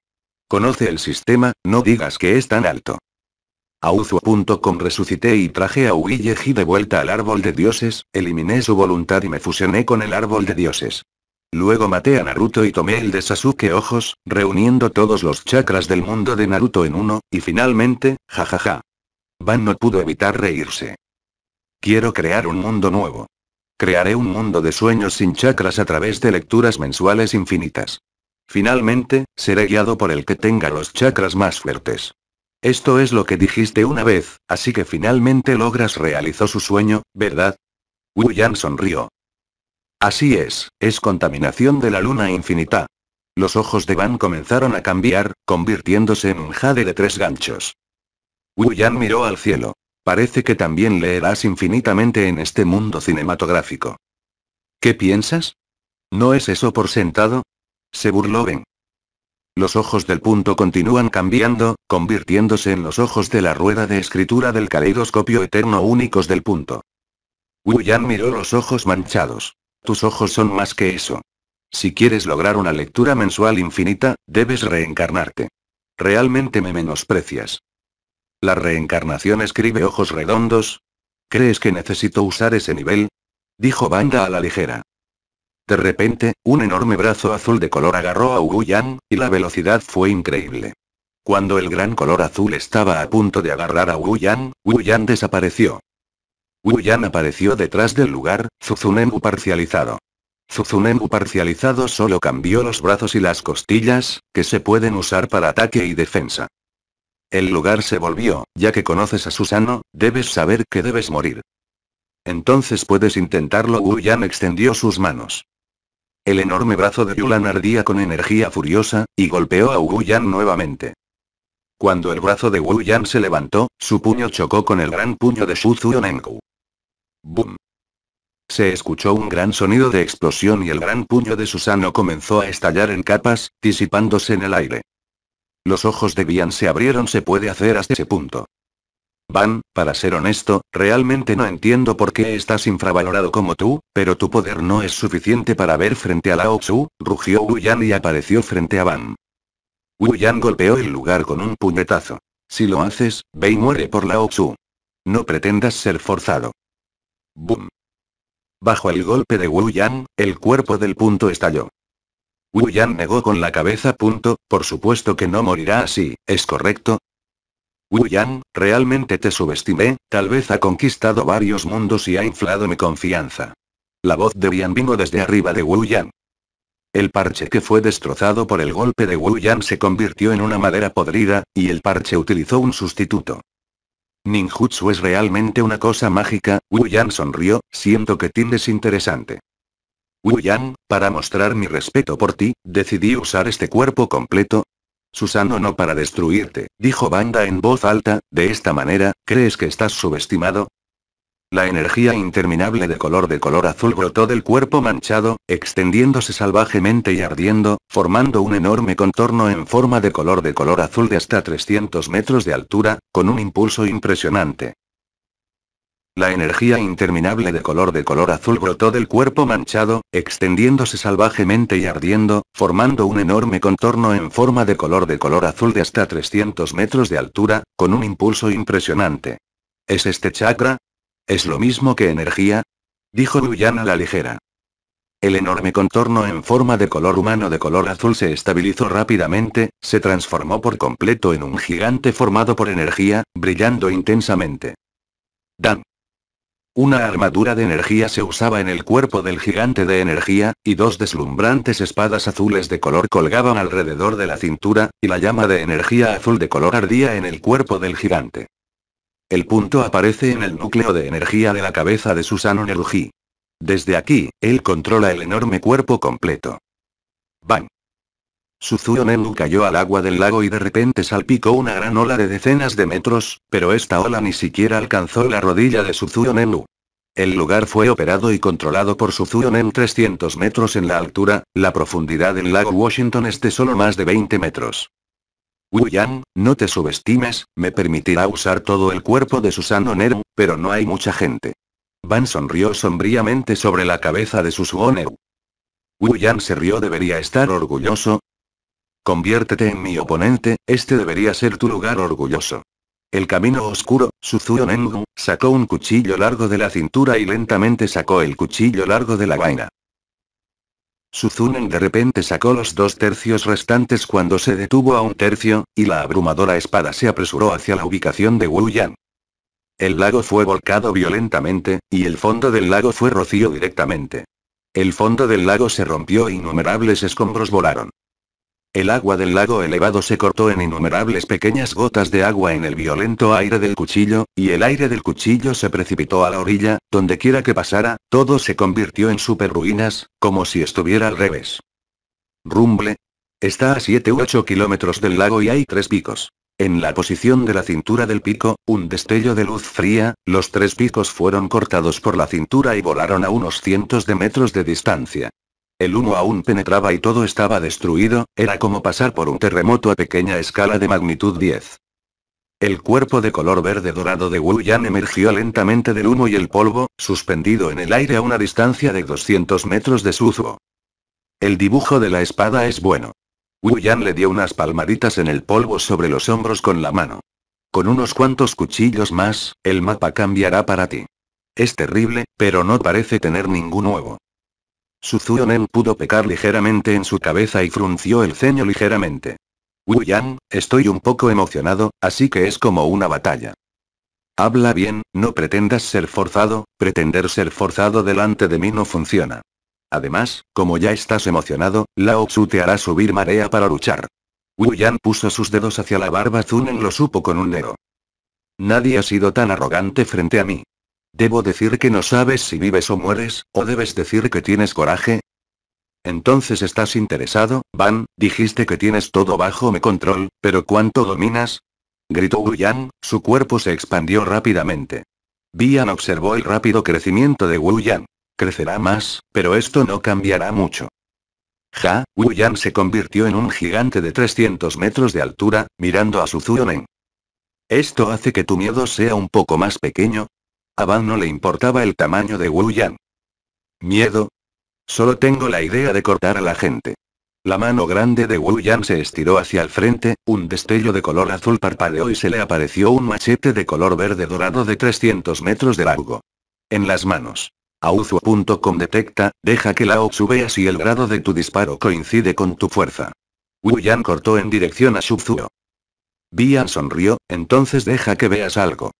Conoce el sistema, no digas que es tan alto. Auzu.com resucité y traje a Uilleji de vuelta al árbol de dioses, eliminé su voluntad y me fusioné con el árbol de dioses. Luego maté a Naruto y tomé el de Sasuke Ojos, reuniendo todos los chakras del mundo de Naruto en uno, y finalmente, jajaja. Van no pudo evitar reírse. Quiero crear un mundo nuevo. Crearé un mundo de sueños sin chakras a través de lecturas mensuales infinitas. Finalmente, seré guiado por el que tenga los chakras más fuertes. Esto es lo que dijiste una vez, así que finalmente logras realizó su sueño, ¿verdad? Yan sonrió. Así es, es contaminación de la luna infinita. Los ojos de Van comenzaron a cambiar, convirtiéndose en un jade de tres ganchos. Yan miró al cielo. Parece que también leerás infinitamente en este mundo cinematográfico. ¿Qué piensas? ¿No es eso por sentado? Se burló Ben. Los ojos del punto continúan cambiando, convirtiéndose en los ojos de la rueda de escritura del caleidoscopio eterno únicos del punto. Wu Yan miró los ojos manchados. Tus ojos son más que eso. Si quieres lograr una lectura mensual infinita, debes reencarnarte. Realmente me menosprecias. La reencarnación escribe ojos redondos. ¿Crees que necesito usar ese nivel? Dijo Banda a la ligera. De repente, un enorme brazo azul de color agarró a Wu Yan, y la velocidad fue increíble. Cuando el gran color azul estaba a punto de agarrar a Wu Yan, Wu Yan desapareció. Wu Yan apareció detrás del lugar, Zuzunengu parcializado. Zuzunengu parcializado solo cambió los brazos y las costillas, que se pueden usar para ataque y defensa. El lugar se volvió, ya que conoces a Susano, debes saber que debes morir. Entonces puedes intentarlo. Wu Yan extendió sus manos. El enorme brazo de Yulan ardía con energía furiosa, y golpeó a Wu Yan nuevamente. Cuando el brazo de Wu Yan se levantó, su puño chocó con el gran puño de Shu Zhuonenku. ¡Bum! Se escuchó un gran sonido de explosión y el gran puño de Susano comenzó a estallar en capas, disipándose en el aire. Los ojos de Bian se abrieron. Se puede hacer hasta ese punto. Van, para ser honesto, realmente no entiendo por qué estás infravalorado como tú, pero tu poder no es suficiente para ver frente a Lao Tzu, rugió Wu Yan y apareció frente a Van. Wu Yan golpeó el lugar con un puñetazo. Si lo haces, ve muere por Lao Tzu. No pretendas ser forzado. Boom. Bajo el golpe de Wu Yan, el cuerpo del punto estalló. Wu Yan negó con la cabeza. Punto, por supuesto que no morirá así, ¿es correcto? Yan, realmente te subestimé, tal vez ha conquistado varios mundos y ha inflado mi confianza. La voz de Bian vino desde arriba de Wu Yan. El parche que fue destrozado por el golpe de Wu Yan se convirtió en una madera podrida, y el parche utilizó un sustituto. Ninjutsu es realmente una cosa mágica, Wu Yan sonrió, siento que tienes interesante. Wu Yan, para mostrar mi respeto por ti, decidí usar este cuerpo completo, Susano no para destruirte, dijo Banda en voz alta, de esta manera, ¿crees que estás subestimado? La energía interminable de color de color azul brotó del cuerpo manchado, extendiéndose salvajemente y ardiendo, formando un enorme contorno en forma de color de color azul de hasta 300 metros de altura, con un impulso impresionante. La energía interminable de color de color azul brotó del cuerpo manchado, extendiéndose salvajemente y ardiendo, formando un enorme contorno en forma de color de color azul de hasta 300 metros de altura, con un impulso impresionante. ¿Es este chakra? ¿Es lo mismo que energía? Dijo Luyan a la ligera. El enorme contorno en forma de color humano de color azul se estabilizó rápidamente, se transformó por completo en un gigante formado por energía, brillando intensamente. Dan. Una armadura de energía se usaba en el cuerpo del gigante de energía, y dos deslumbrantes espadas azules de color colgaban alrededor de la cintura, y la llama de energía azul de color ardía en el cuerpo del gigante. El punto aparece en el núcleo de energía de la cabeza de Susano Neruji. Desde aquí, él controla el enorme cuerpo completo. ¡Bang! Suzuo Nenu cayó al agua del lago y de repente salpicó una gran ola de decenas de metros, pero esta ola ni siquiera alcanzó la rodilla de Suzuo Nenu. El lugar fue operado y controlado por Suzuo Nenu 300 metros en la altura, la profundidad del lago Washington es de solo más de 20 metros. Wu Yang, no te subestimes, me permitirá usar todo el cuerpo de Susano Neru, pero no hay mucha gente. Van sonrió sombríamente sobre la cabeza de Susuo Neru. Wu Yan se rió debería estar orgulloso, Conviértete en mi oponente, este debería ser tu lugar orgulloso. El camino oscuro, Suzuo Nengu, sacó un cuchillo largo de la cintura y lentamente sacó el cuchillo largo de la vaina. Suzunen de repente sacó los dos tercios restantes cuando se detuvo a un tercio, y la abrumadora espada se apresuró hacia la ubicación de Wu Yan. El lago fue volcado violentamente, y el fondo del lago fue rocío directamente. El fondo del lago se rompió e innumerables escombros volaron. El agua del lago elevado se cortó en innumerables pequeñas gotas de agua en el violento aire del cuchillo, y el aire del cuchillo se precipitó a la orilla, donde quiera que pasara, todo se convirtió en super ruinas, como si estuviera al revés. Rumble. Está a 7 u 8 kilómetros del lago y hay tres picos. En la posición de la cintura del pico, un destello de luz fría, los tres picos fueron cortados por la cintura y volaron a unos cientos de metros de distancia. El humo aún penetraba y todo estaba destruido, era como pasar por un terremoto a pequeña escala de magnitud 10. El cuerpo de color verde dorado de Wu Yan emergió lentamente del humo y el polvo, suspendido en el aire a una distancia de 200 metros de Suzuo. El dibujo de la espada es bueno. Wu Yan le dio unas palmaditas en el polvo sobre los hombros con la mano. Con unos cuantos cuchillos más, el mapa cambiará para ti. Es terrible, pero no parece tener ningún huevo. Suzuo Nen pudo pecar ligeramente en su cabeza y frunció el ceño ligeramente. Wu Yang, estoy un poco emocionado, así que es como una batalla. Habla bien, no pretendas ser forzado, pretender ser forzado delante de mí no funciona. Además, como ya estás emocionado, Lao Tzu te hará subir marea para luchar. Wu Yan puso sus dedos hacia la barba Zunen lo supo con un dedo. Nadie ha sido tan arrogante frente a mí. ¿Debo decir que no sabes si vives o mueres, o debes decir que tienes coraje? Entonces estás interesado, Van, dijiste que tienes todo bajo mi control, pero ¿cuánto dominas? Gritó Wu Yang, su cuerpo se expandió rápidamente. Bian observó el rápido crecimiento de Wu Yang. Crecerá más, pero esto no cambiará mucho. Ja, Wu Yang se convirtió en un gigante de 300 metros de altura, mirando a su Zuonen. ¿Esto hace que tu miedo sea un poco más pequeño? A no le importaba el tamaño de Wu Yan. ¿Miedo? Solo tengo la idea de cortar a la gente. La mano grande de Wu Yan se estiró hacia el frente, un destello de color azul parpadeó y se le apareció un machete de color verde dorado de 300 metros de largo. En las manos. Auzu.com detecta, deja que la Oxu vea si el grado de tu disparo coincide con tu fuerza. Wu Yan cortó en dirección a Shubzuo. Bian sonrió, entonces deja que veas algo.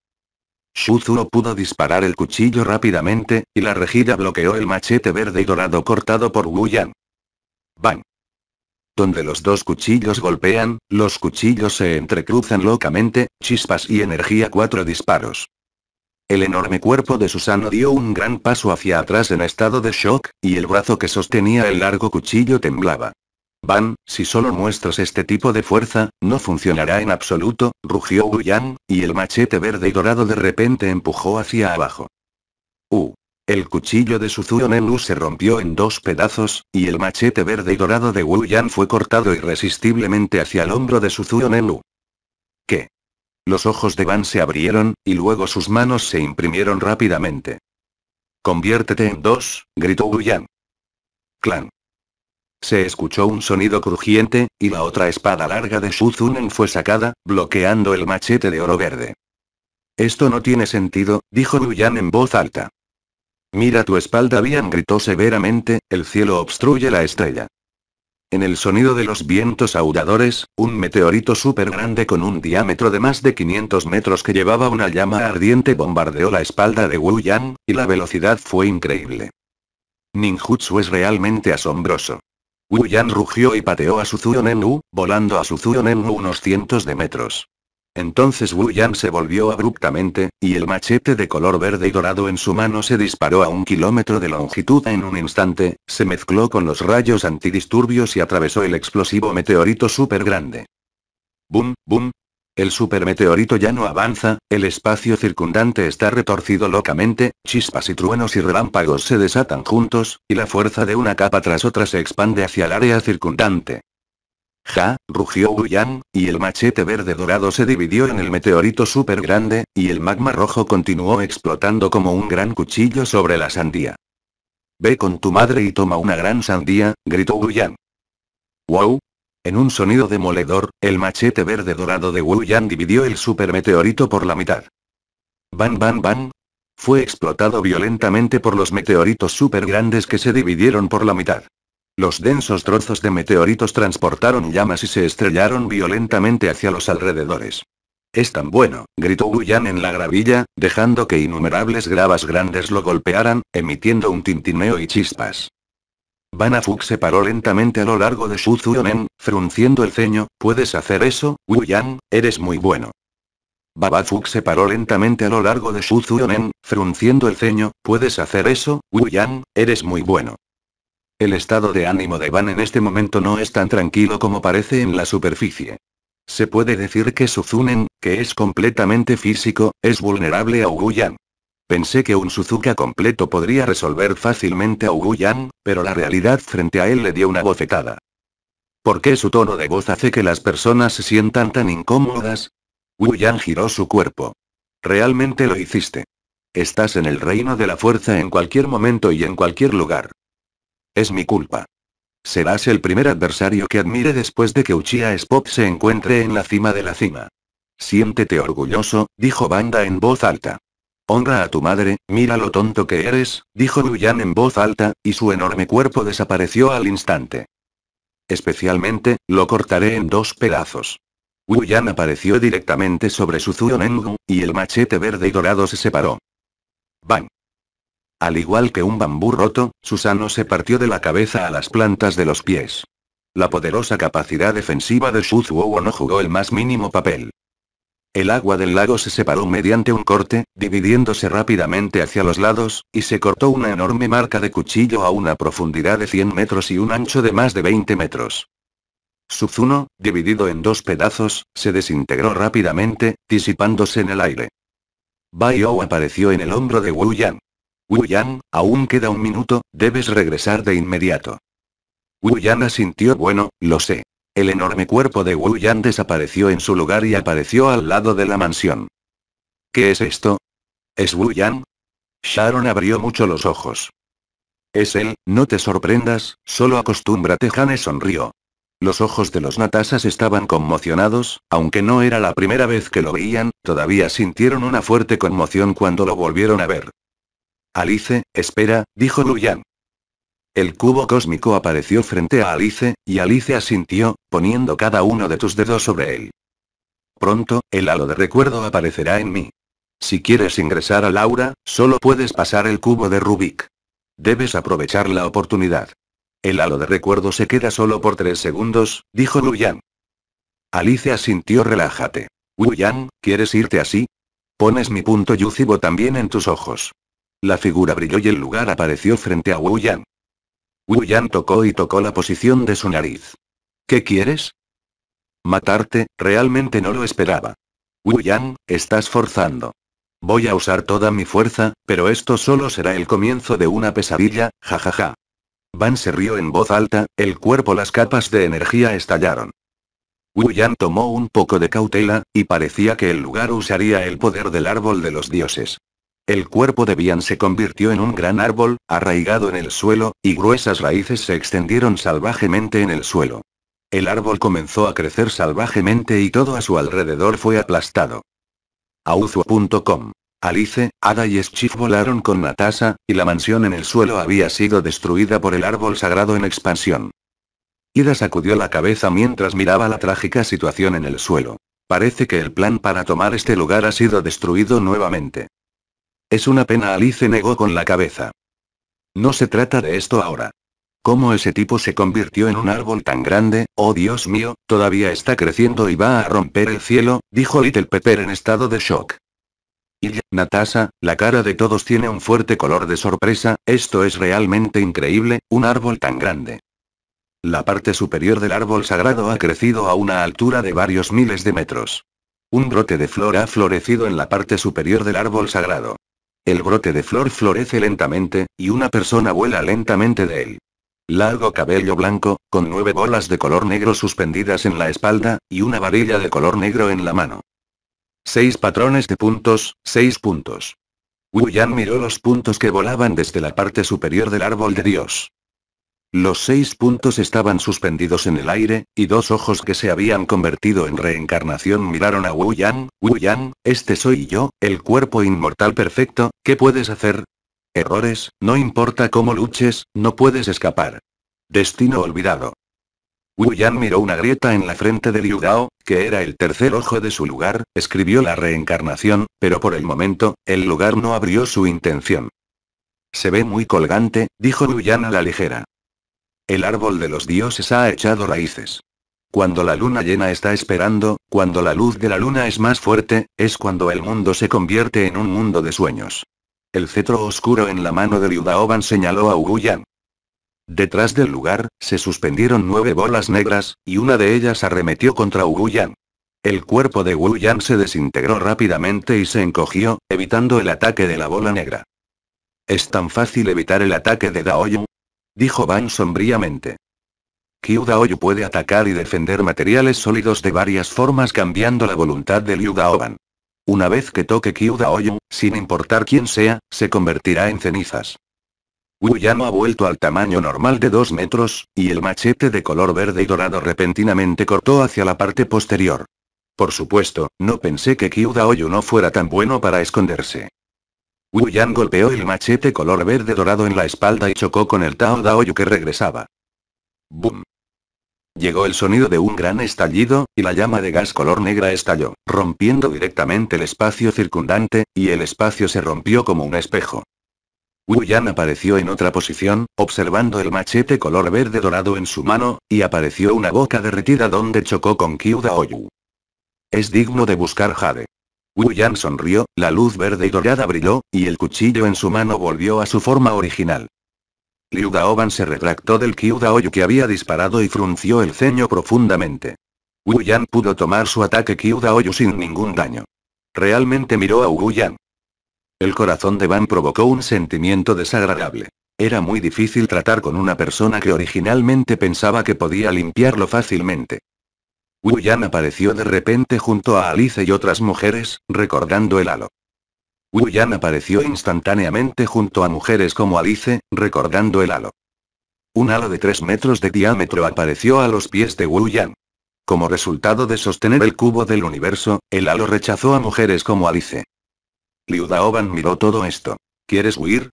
Shuzuo pudo disparar el cuchillo rápidamente, y la rejilla bloqueó el machete verde y dorado cortado por Wu Yan. Bang. Donde los dos cuchillos golpean, los cuchillos se entrecruzan locamente, chispas y energía cuatro disparos. El enorme cuerpo de Susano dio un gran paso hacia atrás en estado de shock, y el brazo que sostenía el largo cuchillo temblaba. Van, si solo muestras este tipo de fuerza, no funcionará en absoluto, rugió Wu Yang, y el machete verde y dorado de repente empujó hacia abajo. Uh. El cuchillo de Suzuo Nenu se rompió en dos pedazos, y el machete verde y dorado de Wu Yan fue cortado irresistiblemente hacia el hombro de Suzuo Nenu. ¿Qué? Los ojos de Van se abrieron, y luego sus manos se imprimieron rápidamente. Conviértete en dos, gritó Wu Yan. Clan. Se escuchó un sonido crujiente, y la otra espada larga de Shuzunen fue sacada, bloqueando el machete de oro verde. Esto no tiene sentido, dijo Wu Yan en voz alta. Mira tu espalda, Bian gritó severamente, el cielo obstruye la estrella. En el sonido de los vientos audadores, un meteorito súper grande con un diámetro de más de 500 metros que llevaba una llama ardiente bombardeó la espalda de Wu Yan, y la velocidad fue increíble. Ninjutsu es realmente asombroso. Wu Yan rugió y pateó a Suzuyo Nenwu, volando a Suzuyo Nenwu unos cientos de metros. Entonces Wu Yan se volvió abruptamente, y el machete de color verde y dorado en su mano se disparó a un kilómetro de longitud en un instante, se mezcló con los rayos antidisturbios y atravesó el explosivo meteorito súper grande. ¡Bum, bum! El supermeteorito ya no avanza, el espacio circundante está retorcido locamente, chispas y truenos y relámpagos se desatan juntos, y la fuerza de una capa tras otra se expande hacia el área circundante. Ja, rugió Yan, y el machete verde dorado se dividió en el meteorito súper grande, y el magma rojo continuó explotando como un gran cuchillo sobre la sandía. Ve con tu madre y toma una gran sandía, gritó Yan. ¡Wow! En un sonido demoledor, el machete verde dorado de Yan dividió el supermeteorito por la mitad. ¡Ban ban ban! Fue explotado violentamente por los meteoritos súper grandes que se dividieron por la mitad. Los densos trozos de meteoritos transportaron llamas y se estrellaron violentamente hacia los alrededores. Es tan bueno, gritó Wuyan en la gravilla, dejando que innumerables gravas grandes lo golpearan, emitiendo un tintineo y chispas. Banafuk se paró lentamente a lo largo de Shuzhuonen, frunciendo el ceño, ¿puedes hacer eso, Wuyan? Eres muy bueno. Babafuk se paró lentamente a lo largo de Shuzhuonen, frunciendo el ceño, ¿puedes hacer eso, Wuyan? Eres muy bueno. El estado de ánimo de Van en este momento no es tan tranquilo como parece en la superficie. Se puede decir que Suzunen, que es completamente físico, es vulnerable a Uguyan. Pensé que un Suzuka completo podría resolver fácilmente a Uguyan, pero la realidad frente a él le dio una bofetada. ¿Por qué su tono de voz hace que las personas se sientan tan incómodas? Yan giró su cuerpo. Realmente lo hiciste. Estás en el reino de la fuerza en cualquier momento y en cualquier lugar. Es mi culpa. Serás el primer adversario que admire después de que Uchiha Spop se encuentre en la cima de la cima. Siéntete orgulloso, dijo Banda en voz alta. Honra a tu madre, mira lo tonto que eres, dijo Luyan en voz alta, y su enorme cuerpo desapareció al instante. Especialmente, lo cortaré en dos pedazos. Yan apareció directamente sobre su Zuonengu, y el machete verde y dorado se separó. ¡Bang! Al igual que un bambú roto, Susano se partió de la cabeza a las plantas de los pies. La poderosa capacidad defensiva de Shuzuo no jugó el más mínimo papel. El agua del lago se separó mediante un corte, dividiéndose rápidamente hacia los lados, y se cortó una enorme marca de cuchillo a una profundidad de 100 metros y un ancho de más de 20 metros. Suzuno, dividido en dos pedazos, se desintegró rápidamente, disipándose en el aire. Baio apareció en el hombro de Wu Yang. Wu Yan, aún queda un minuto, debes regresar de inmediato. Wu Yan asintió bueno, lo sé. El enorme cuerpo de Wu Yan desapareció en su lugar y apareció al lado de la mansión. ¿Qué es esto? ¿Es Wu Yan? Sharon abrió mucho los ojos. Es él, no te sorprendas, solo acostúmbrate. Hane sonrió. Los ojos de los Natasas estaban conmocionados, aunque no era la primera vez que lo veían, todavía sintieron una fuerte conmoción cuando lo volvieron a ver. Alice, espera, dijo Luyan. El cubo cósmico apareció frente a Alice, y Alice asintió, poniendo cada uno de tus dedos sobre él. Pronto, el halo de recuerdo aparecerá en mí. Si quieres ingresar a Laura, solo puedes pasar el cubo de Rubik. Debes aprovechar la oportunidad. El halo de recuerdo se queda solo por tres segundos, dijo Luyan. Alice asintió relájate. Luyan, ¿quieres irte así? Pones mi punto Yuzibo también en tus ojos. La figura brilló y el lugar apareció frente a Wu Yan. Wu Yan tocó y tocó la posición de su nariz. ¿Qué quieres? Matarte, realmente no lo esperaba. Wu Yan, estás forzando. Voy a usar toda mi fuerza, pero esto solo será el comienzo de una pesadilla, jajaja. Van se rió en voz alta, el cuerpo las capas de energía estallaron. Wu Yan tomó un poco de cautela, y parecía que el lugar usaría el poder del árbol de los dioses. El cuerpo de Bian se convirtió en un gran árbol, arraigado en el suelo, y gruesas raíces se extendieron salvajemente en el suelo. El árbol comenzó a crecer salvajemente y todo a su alrededor fue aplastado. Auzuo.com. Alice, Ada y Schiff volaron con Natasha, y la mansión en el suelo había sido destruida por el árbol sagrado en expansión. Ida sacudió la cabeza mientras miraba la trágica situación en el suelo. Parece que el plan para tomar este lugar ha sido destruido nuevamente. Es una pena, Alice negó con la cabeza. No se trata de esto ahora. ¿Cómo ese tipo se convirtió en un árbol tan grande? Oh Dios mío, todavía está creciendo y va a romper el cielo, dijo Little Pepper en estado de shock. Y Natasha, la cara de todos tiene un fuerte color de sorpresa, esto es realmente increíble, un árbol tan grande. La parte superior del árbol sagrado ha crecido a una altura de varios miles de metros. Un brote de flor ha florecido en la parte superior del árbol sagrado. El brote de flor florece lentamente, y una persona vuela lentamente de él. Largo cabello blanco, con nueve bolas de color negro suspendidas en la espalda, y una varilla de color negro en la mano. Seis patrones de puntos, seis puntos. Wu Yan miró los puntos que volaban desde la parte superior del árbol de Dios. Los seis puntos estaban suspendidos en el aire, y dos ojos que se habían convertido en reencarnación miraron a Wu Yan. Wu Yan, este soy yo, el cuerpo inmortal perfecto, ¿qué puedes hacer? Errores, no importa cómo luches, no puedes escapar. Destino olvidado. Wu Yan miró una grieta en la frente de Liu Dao, que era el tercer ojo de su lugar, escribió la reencarnación, pero por el momento, el lugar no abrió su intención. Se ve muy colgante, dijo Wu Yan a la ligera. El árbol de los dioses ha echado raíces. Cuando la luna llena está esperando, cuando la luz de la luna es más fuerte, es cuando el mundo se convierte en un mundo de sueños. El cetro oscuro en la mano de Liu Daoban señaló a Yan. Detrás del lugar, se suspendieron nueve bolas negras, y una de ellas arremetió contra Yan. El cuerpo de Wu Yan se desintegró rápidamente y se encogió, evitando el ataque de la bola negra. ¿Es tan fácil evitar el ataque de Daoyu? Dijo Ban sombríamente. Kyu Daoyu puede atacar y defender materiales sólidos de varias formas cambiando la voluntad de Liu Daoban. Una vez que toque Kyu Daoyu, sin importar quién sea, se convertirá en cenizas. Wu Yan ha vuelto al tamaño normal de 2 metros, y el machete de color verde y dorado repentinamente cortó hacia la parte posterior. Por supuesto, no pensé que Kyu Daoyu no fuera tan bueno para esconderse. Wu Yan golpeó el machete color verde dorado en la espalda y chocó con el Tao Daoyu que regresaba. ¡Bum! Llegó el sonido de un gran estallido, y la llama de gas color negra estalló, rompiendo directamente el espacio circundante, y el espacio se rompió como un espejo. Wu Yan apareció en otra posición, observando el machete color verde dorado en su mano, y apareció una boca derretida donde chocó con Kyu Daoyu. Es digno de buscar Jade. Yan sonrió, la luz verde y dorada brilló, y el cuchillo en su mano volvió a su forma original. Liu Daoban se retractó del Kyu Daoyu que había disparado y frunció el ceño profundamente. Wu Yan pudo tomar su ataque Kyu Daoyu sin ningún daño. Realmente miró a Wu Yan. El corazón de Van provocó un sentimiento desagradable. Era muy difícil tratar con una persona que originalmente pensaba que podía limpiarlo fácilmente. Wu Yan apareció de repente junto a Alice y otras mujeres, recordando el halo. Wu Yan apareció instantáneamente junto a mujeres como Alice, recordando el halo. Un halo de 3 metros de diámetro apareció a los pies de Wu Yan. Como resultado de sostener el cubo del universo, el halo rechazó a mujeres como Alice. Liu Daoban miró todo esto. ¿Quieres huir?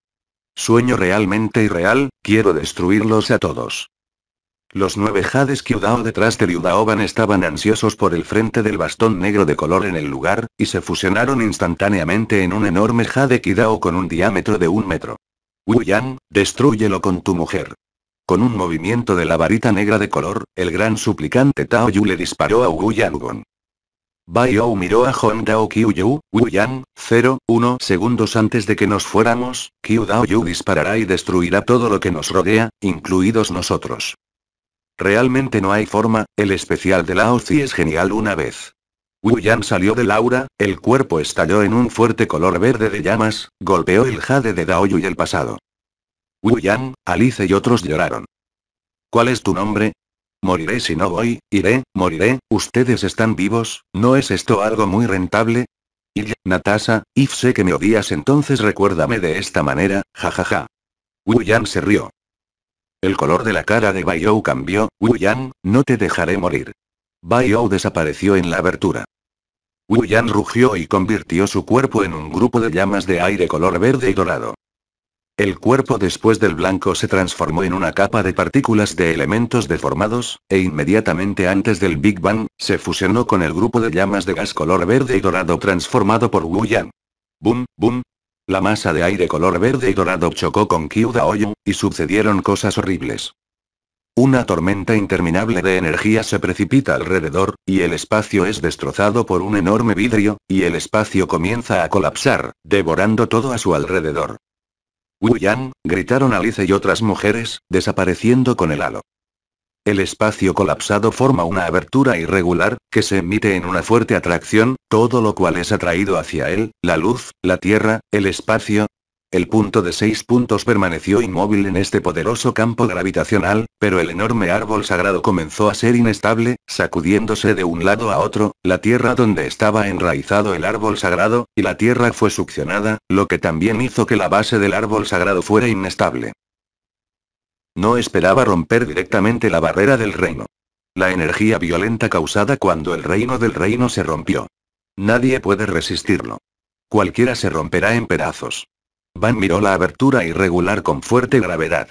Sueño realmente irreal, quiero destruirlos a todos. Los nueve Hades Kyudao detrás de Liudaoban estaban ansiosos por el frente del bastón negro de color en el lugar, y se fusionaron instantáneamente en un enorme Jade Kidao con un diámetro de un metro. Wu Yan, destrúyelo con tu mujer. Con un movimiento de la varita negra de color, el gran suplicante Tao Yu le disparó a Wu Yangon. Bai miró a Hong Dao Qiu Yu, Wu Yan, 0, 1 segundos antes de que nos fuéramos, Qiu Dao Yu disparará y destruirá todo lo que nos rodea, incluidos nosotros. Realmente no hay forma, el especial de Lao Zi es genial una vez. Wu Yan salió del aura, el cuerpo estalló en un fuerte color verde de llamas, golpeó el jade de Daoyu y el pasado. Wu Alice y otros lloraron. ¿Cuál es tu nombre? Moriré si no voy, iré, moriré, ustedes están vivos, ¿no es esto algo muy rentable? Y Natasha, if sé que me odias entonces recuérdame de esta manera, jajaja. Wu se rió. El color de la cara de Baiyou cambió, Wu Yan, no te dejaré morir. Baiyou desapareció en la abertura. Wu Yan rugió y convirtió su cuerpo en un grupo de llamas de aire color verde y dorado. El cuerpo después del blanco se transformó en una capa de partículas de elementos deformados, e inmediatamente antes del Big Bang, se fusionó con el grupo de llamas de gas color verde y dorado transformado por Wu Yan. Boom, boom. La masa de aire color verde y dorado chocó con Kyu Daoyu, y sucedieron cosas horribles. Una tormenta interminable de energía se precipita alrededor, y el espacio es destrozado por un enorme vidrio, y el espacio comienza a colapsar, devorando todo a su alrededor. Wu Yang, gritaron Alice y otras mujeres, desapareciendo con el halo. El espacio colapsado forma una abertura irregular, que se emite en una fuerte atracción, todo lo cual es atraído hacia él, la luz, la tierra, el espacio, el punto de seis puntos permaneció inmóvil en este poderoso campo gravitacional, pero el enorme árbol sagrado comenzó a ser inestable, sacudiéndose de un lado a otro, la tierra donde estaba enraizado el árbol sagrado, y la tierra fue succionada, lo que también hizo que la base del árbol sagrado fuera inestable. No esperaba romper directamente la barrera del reino. La energía violenta causada cuando el reino del reino se rompió. Nadie puede resistirlo. Cualquiera se romperá en pedazos. Van miró la abertura irregular con fuerte gravedad.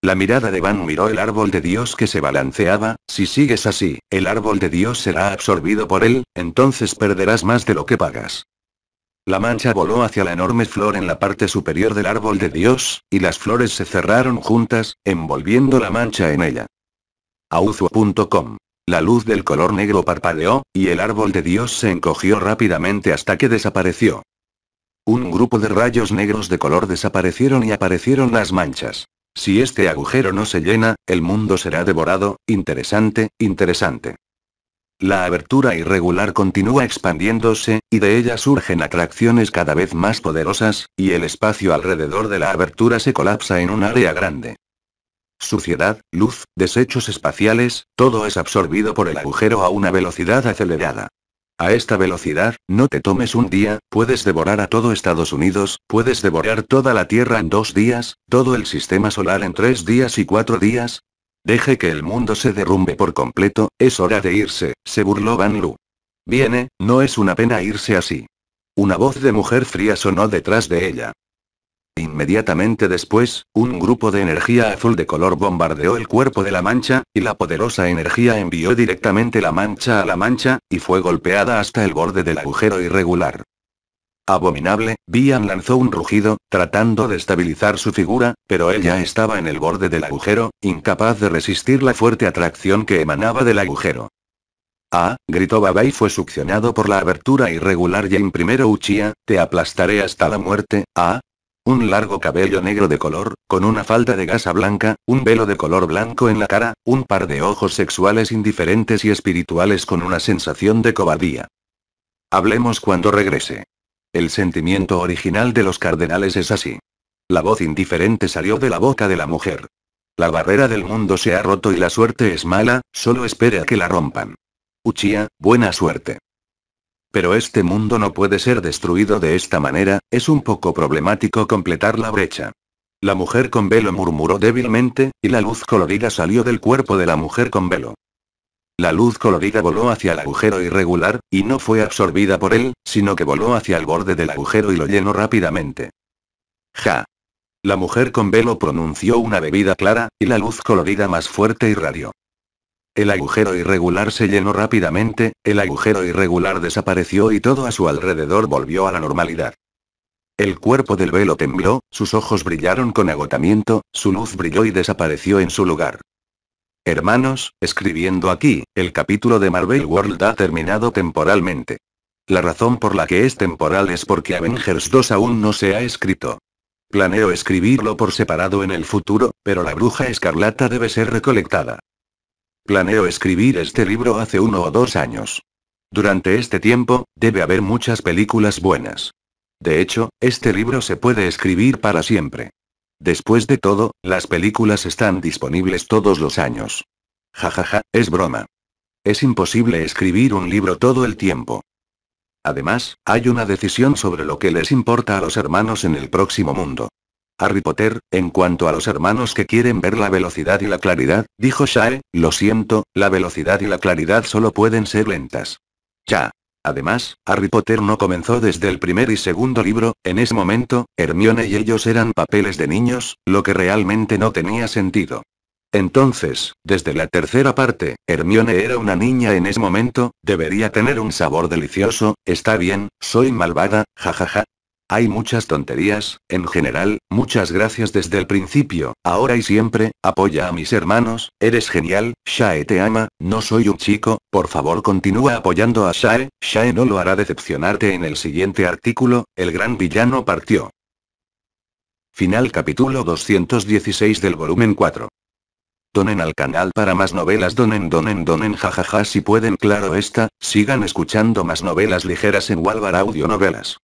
La mirada de Van miró el árbol de Dios que se balanceaba, si sigues así, el árbol de Dios será absorbido por él, entonces perderás más de lo que pagas. La mancha voló hacia la enorme flor en la parte superior del árbol de Dios, y las flores se cerraron juntas, envolviendo la mancha en ella. Auzo.com. La luz del color negro parpadeó, y el árbol de Dios se encogió rápidamente hasta que desapareció. Un grupo de rayos negros de color desaparecieron y aparecieron las manchas. Si este agujero no se llena, el mundo será devorado, interesante, interesante. La abertura irregular continúa expandiéndose, y de ella surgen atracciones cada vez más poderosas, y el espacio alrededor de la abertura se colapsa en un área grande. Suciedad, luz, desechos espaciales, todo es absorbido por el agujero a una velocidad acelerada. A esta velocidad, no te tomes un día, puedes devorar a todo Estados Unidos, puedes devorar toda la Tierra en dos días, todo el sistema solar en tres días y cuatro días. Deje que el mundo se derrumbe por completo, es hora de irse, se burló Van Lu. Viene, no es una pena irse así. Una voz de mujer fría sonó detrás de ella. Inmediatamente después, un grupo de energía azul de color bombardeó el cuerpo de la mancha, y la poderosa energía envió directamente la mancha a la mancha, y fue golpeada hasta el borde del agujero irregular. Abominable, Bian lanzó un rugido, tratando de estabilizar su figura, pero ella estaba en el borde del agujero, incapaz de resistir la fuerte atracción que emanaba del agujero. Ah, gritó Baba y fue succionado por la abertura irregular y primero Uchiha, te aplastaré hasta la muerte, ah, un largo cabello negro de color, con una falda de gasa blanca, un velo de color blanco en la cara, un par de ojos sexuales indiferentes y espirituales con una sensación de cobardía. Hablemos cuando regrese. El sentimiento original de los cardenales es así. La voz indiferente salió de la boca de la mujer. La barrera del mundo se ha roto y la suerte es mala, solo espere a que la rompan. Uchia, buena suerte. Pero este mundo no puede ser destruido de esta manera, es un poco problemático completar la brecha. La mujer con velo murmuró débilmente, y la luz colorida salió del cuerpo de la mujer con velo. La luz colorida voló hacia el agujero irregular, y no fue absorbida por él, sino que voló hacia el borde del agujero y lo llenó rápidamente. Ja. La mujer con velo pronunció una bebida clara, y la luz colorida más fuerte irradió. El agujero irregular se llenó rápidamente, el agujero irregular desapareció y todo a su alrededor volvió a la normalidad. El cuerpo del velo tembló, sus ojos brillaron con agotamiento, su luz brilló y desapareció en su lugar. Hermanos, escribiendo aquí, el capítulo de Marvel World ha terminado temporalmente. La razón por la que es temporal es porque Avengers 2 aún no se ha escrito. Planeo escribirlo por separado en el futuro, pero la bruja escarlata debe ser recolectada. Planeo escribir este libro hace uno o dos años. Durante este tiempo, debe haber muchas películas buenas. De hecho, este libro se puede escribir para siempre. Después de todo, las películas están disponibles todos los años. Jajaja, es broma. Es imposible escribir un libro todo el tiempo. Además, hay una decisión sobre lo que les importa a los hermanos en el próximo mundo. Harry Potter, en cuanto a los hermanos que quieren ver la velocidad y la claridad, dijo Shae, lo siento, la velocidad y la claridad solo pueden ser lentas. Ya. Además, Harry Potter no comenzó desde el primer y segundo libro, en ese momento, Hermione y ellos eran papeles de niños, lo que realmente no tenía sentido. Entonces, desde la tercera parte, Hermione era una niña en ese momento, debería tener un sabor delicioso, está bien, soy malvada, jajaja. Hay muchas tonterías, en general, muchas gracias desde el principio, ahora y siempre, apoya a mis hermanos, eres genial, Shae te ama, no soy un chico, por favor continúa apoyando a Shae, Shae no lo hará decepcionarte en el siguiente artículo, el gran villano partió. Final capítulo 216 del volumen 4. Donen al canal para más novelas donen donen donen jajaja si pueden claro esta, sigan escuchando más novelas ligeras en Walvar Audio Novelas.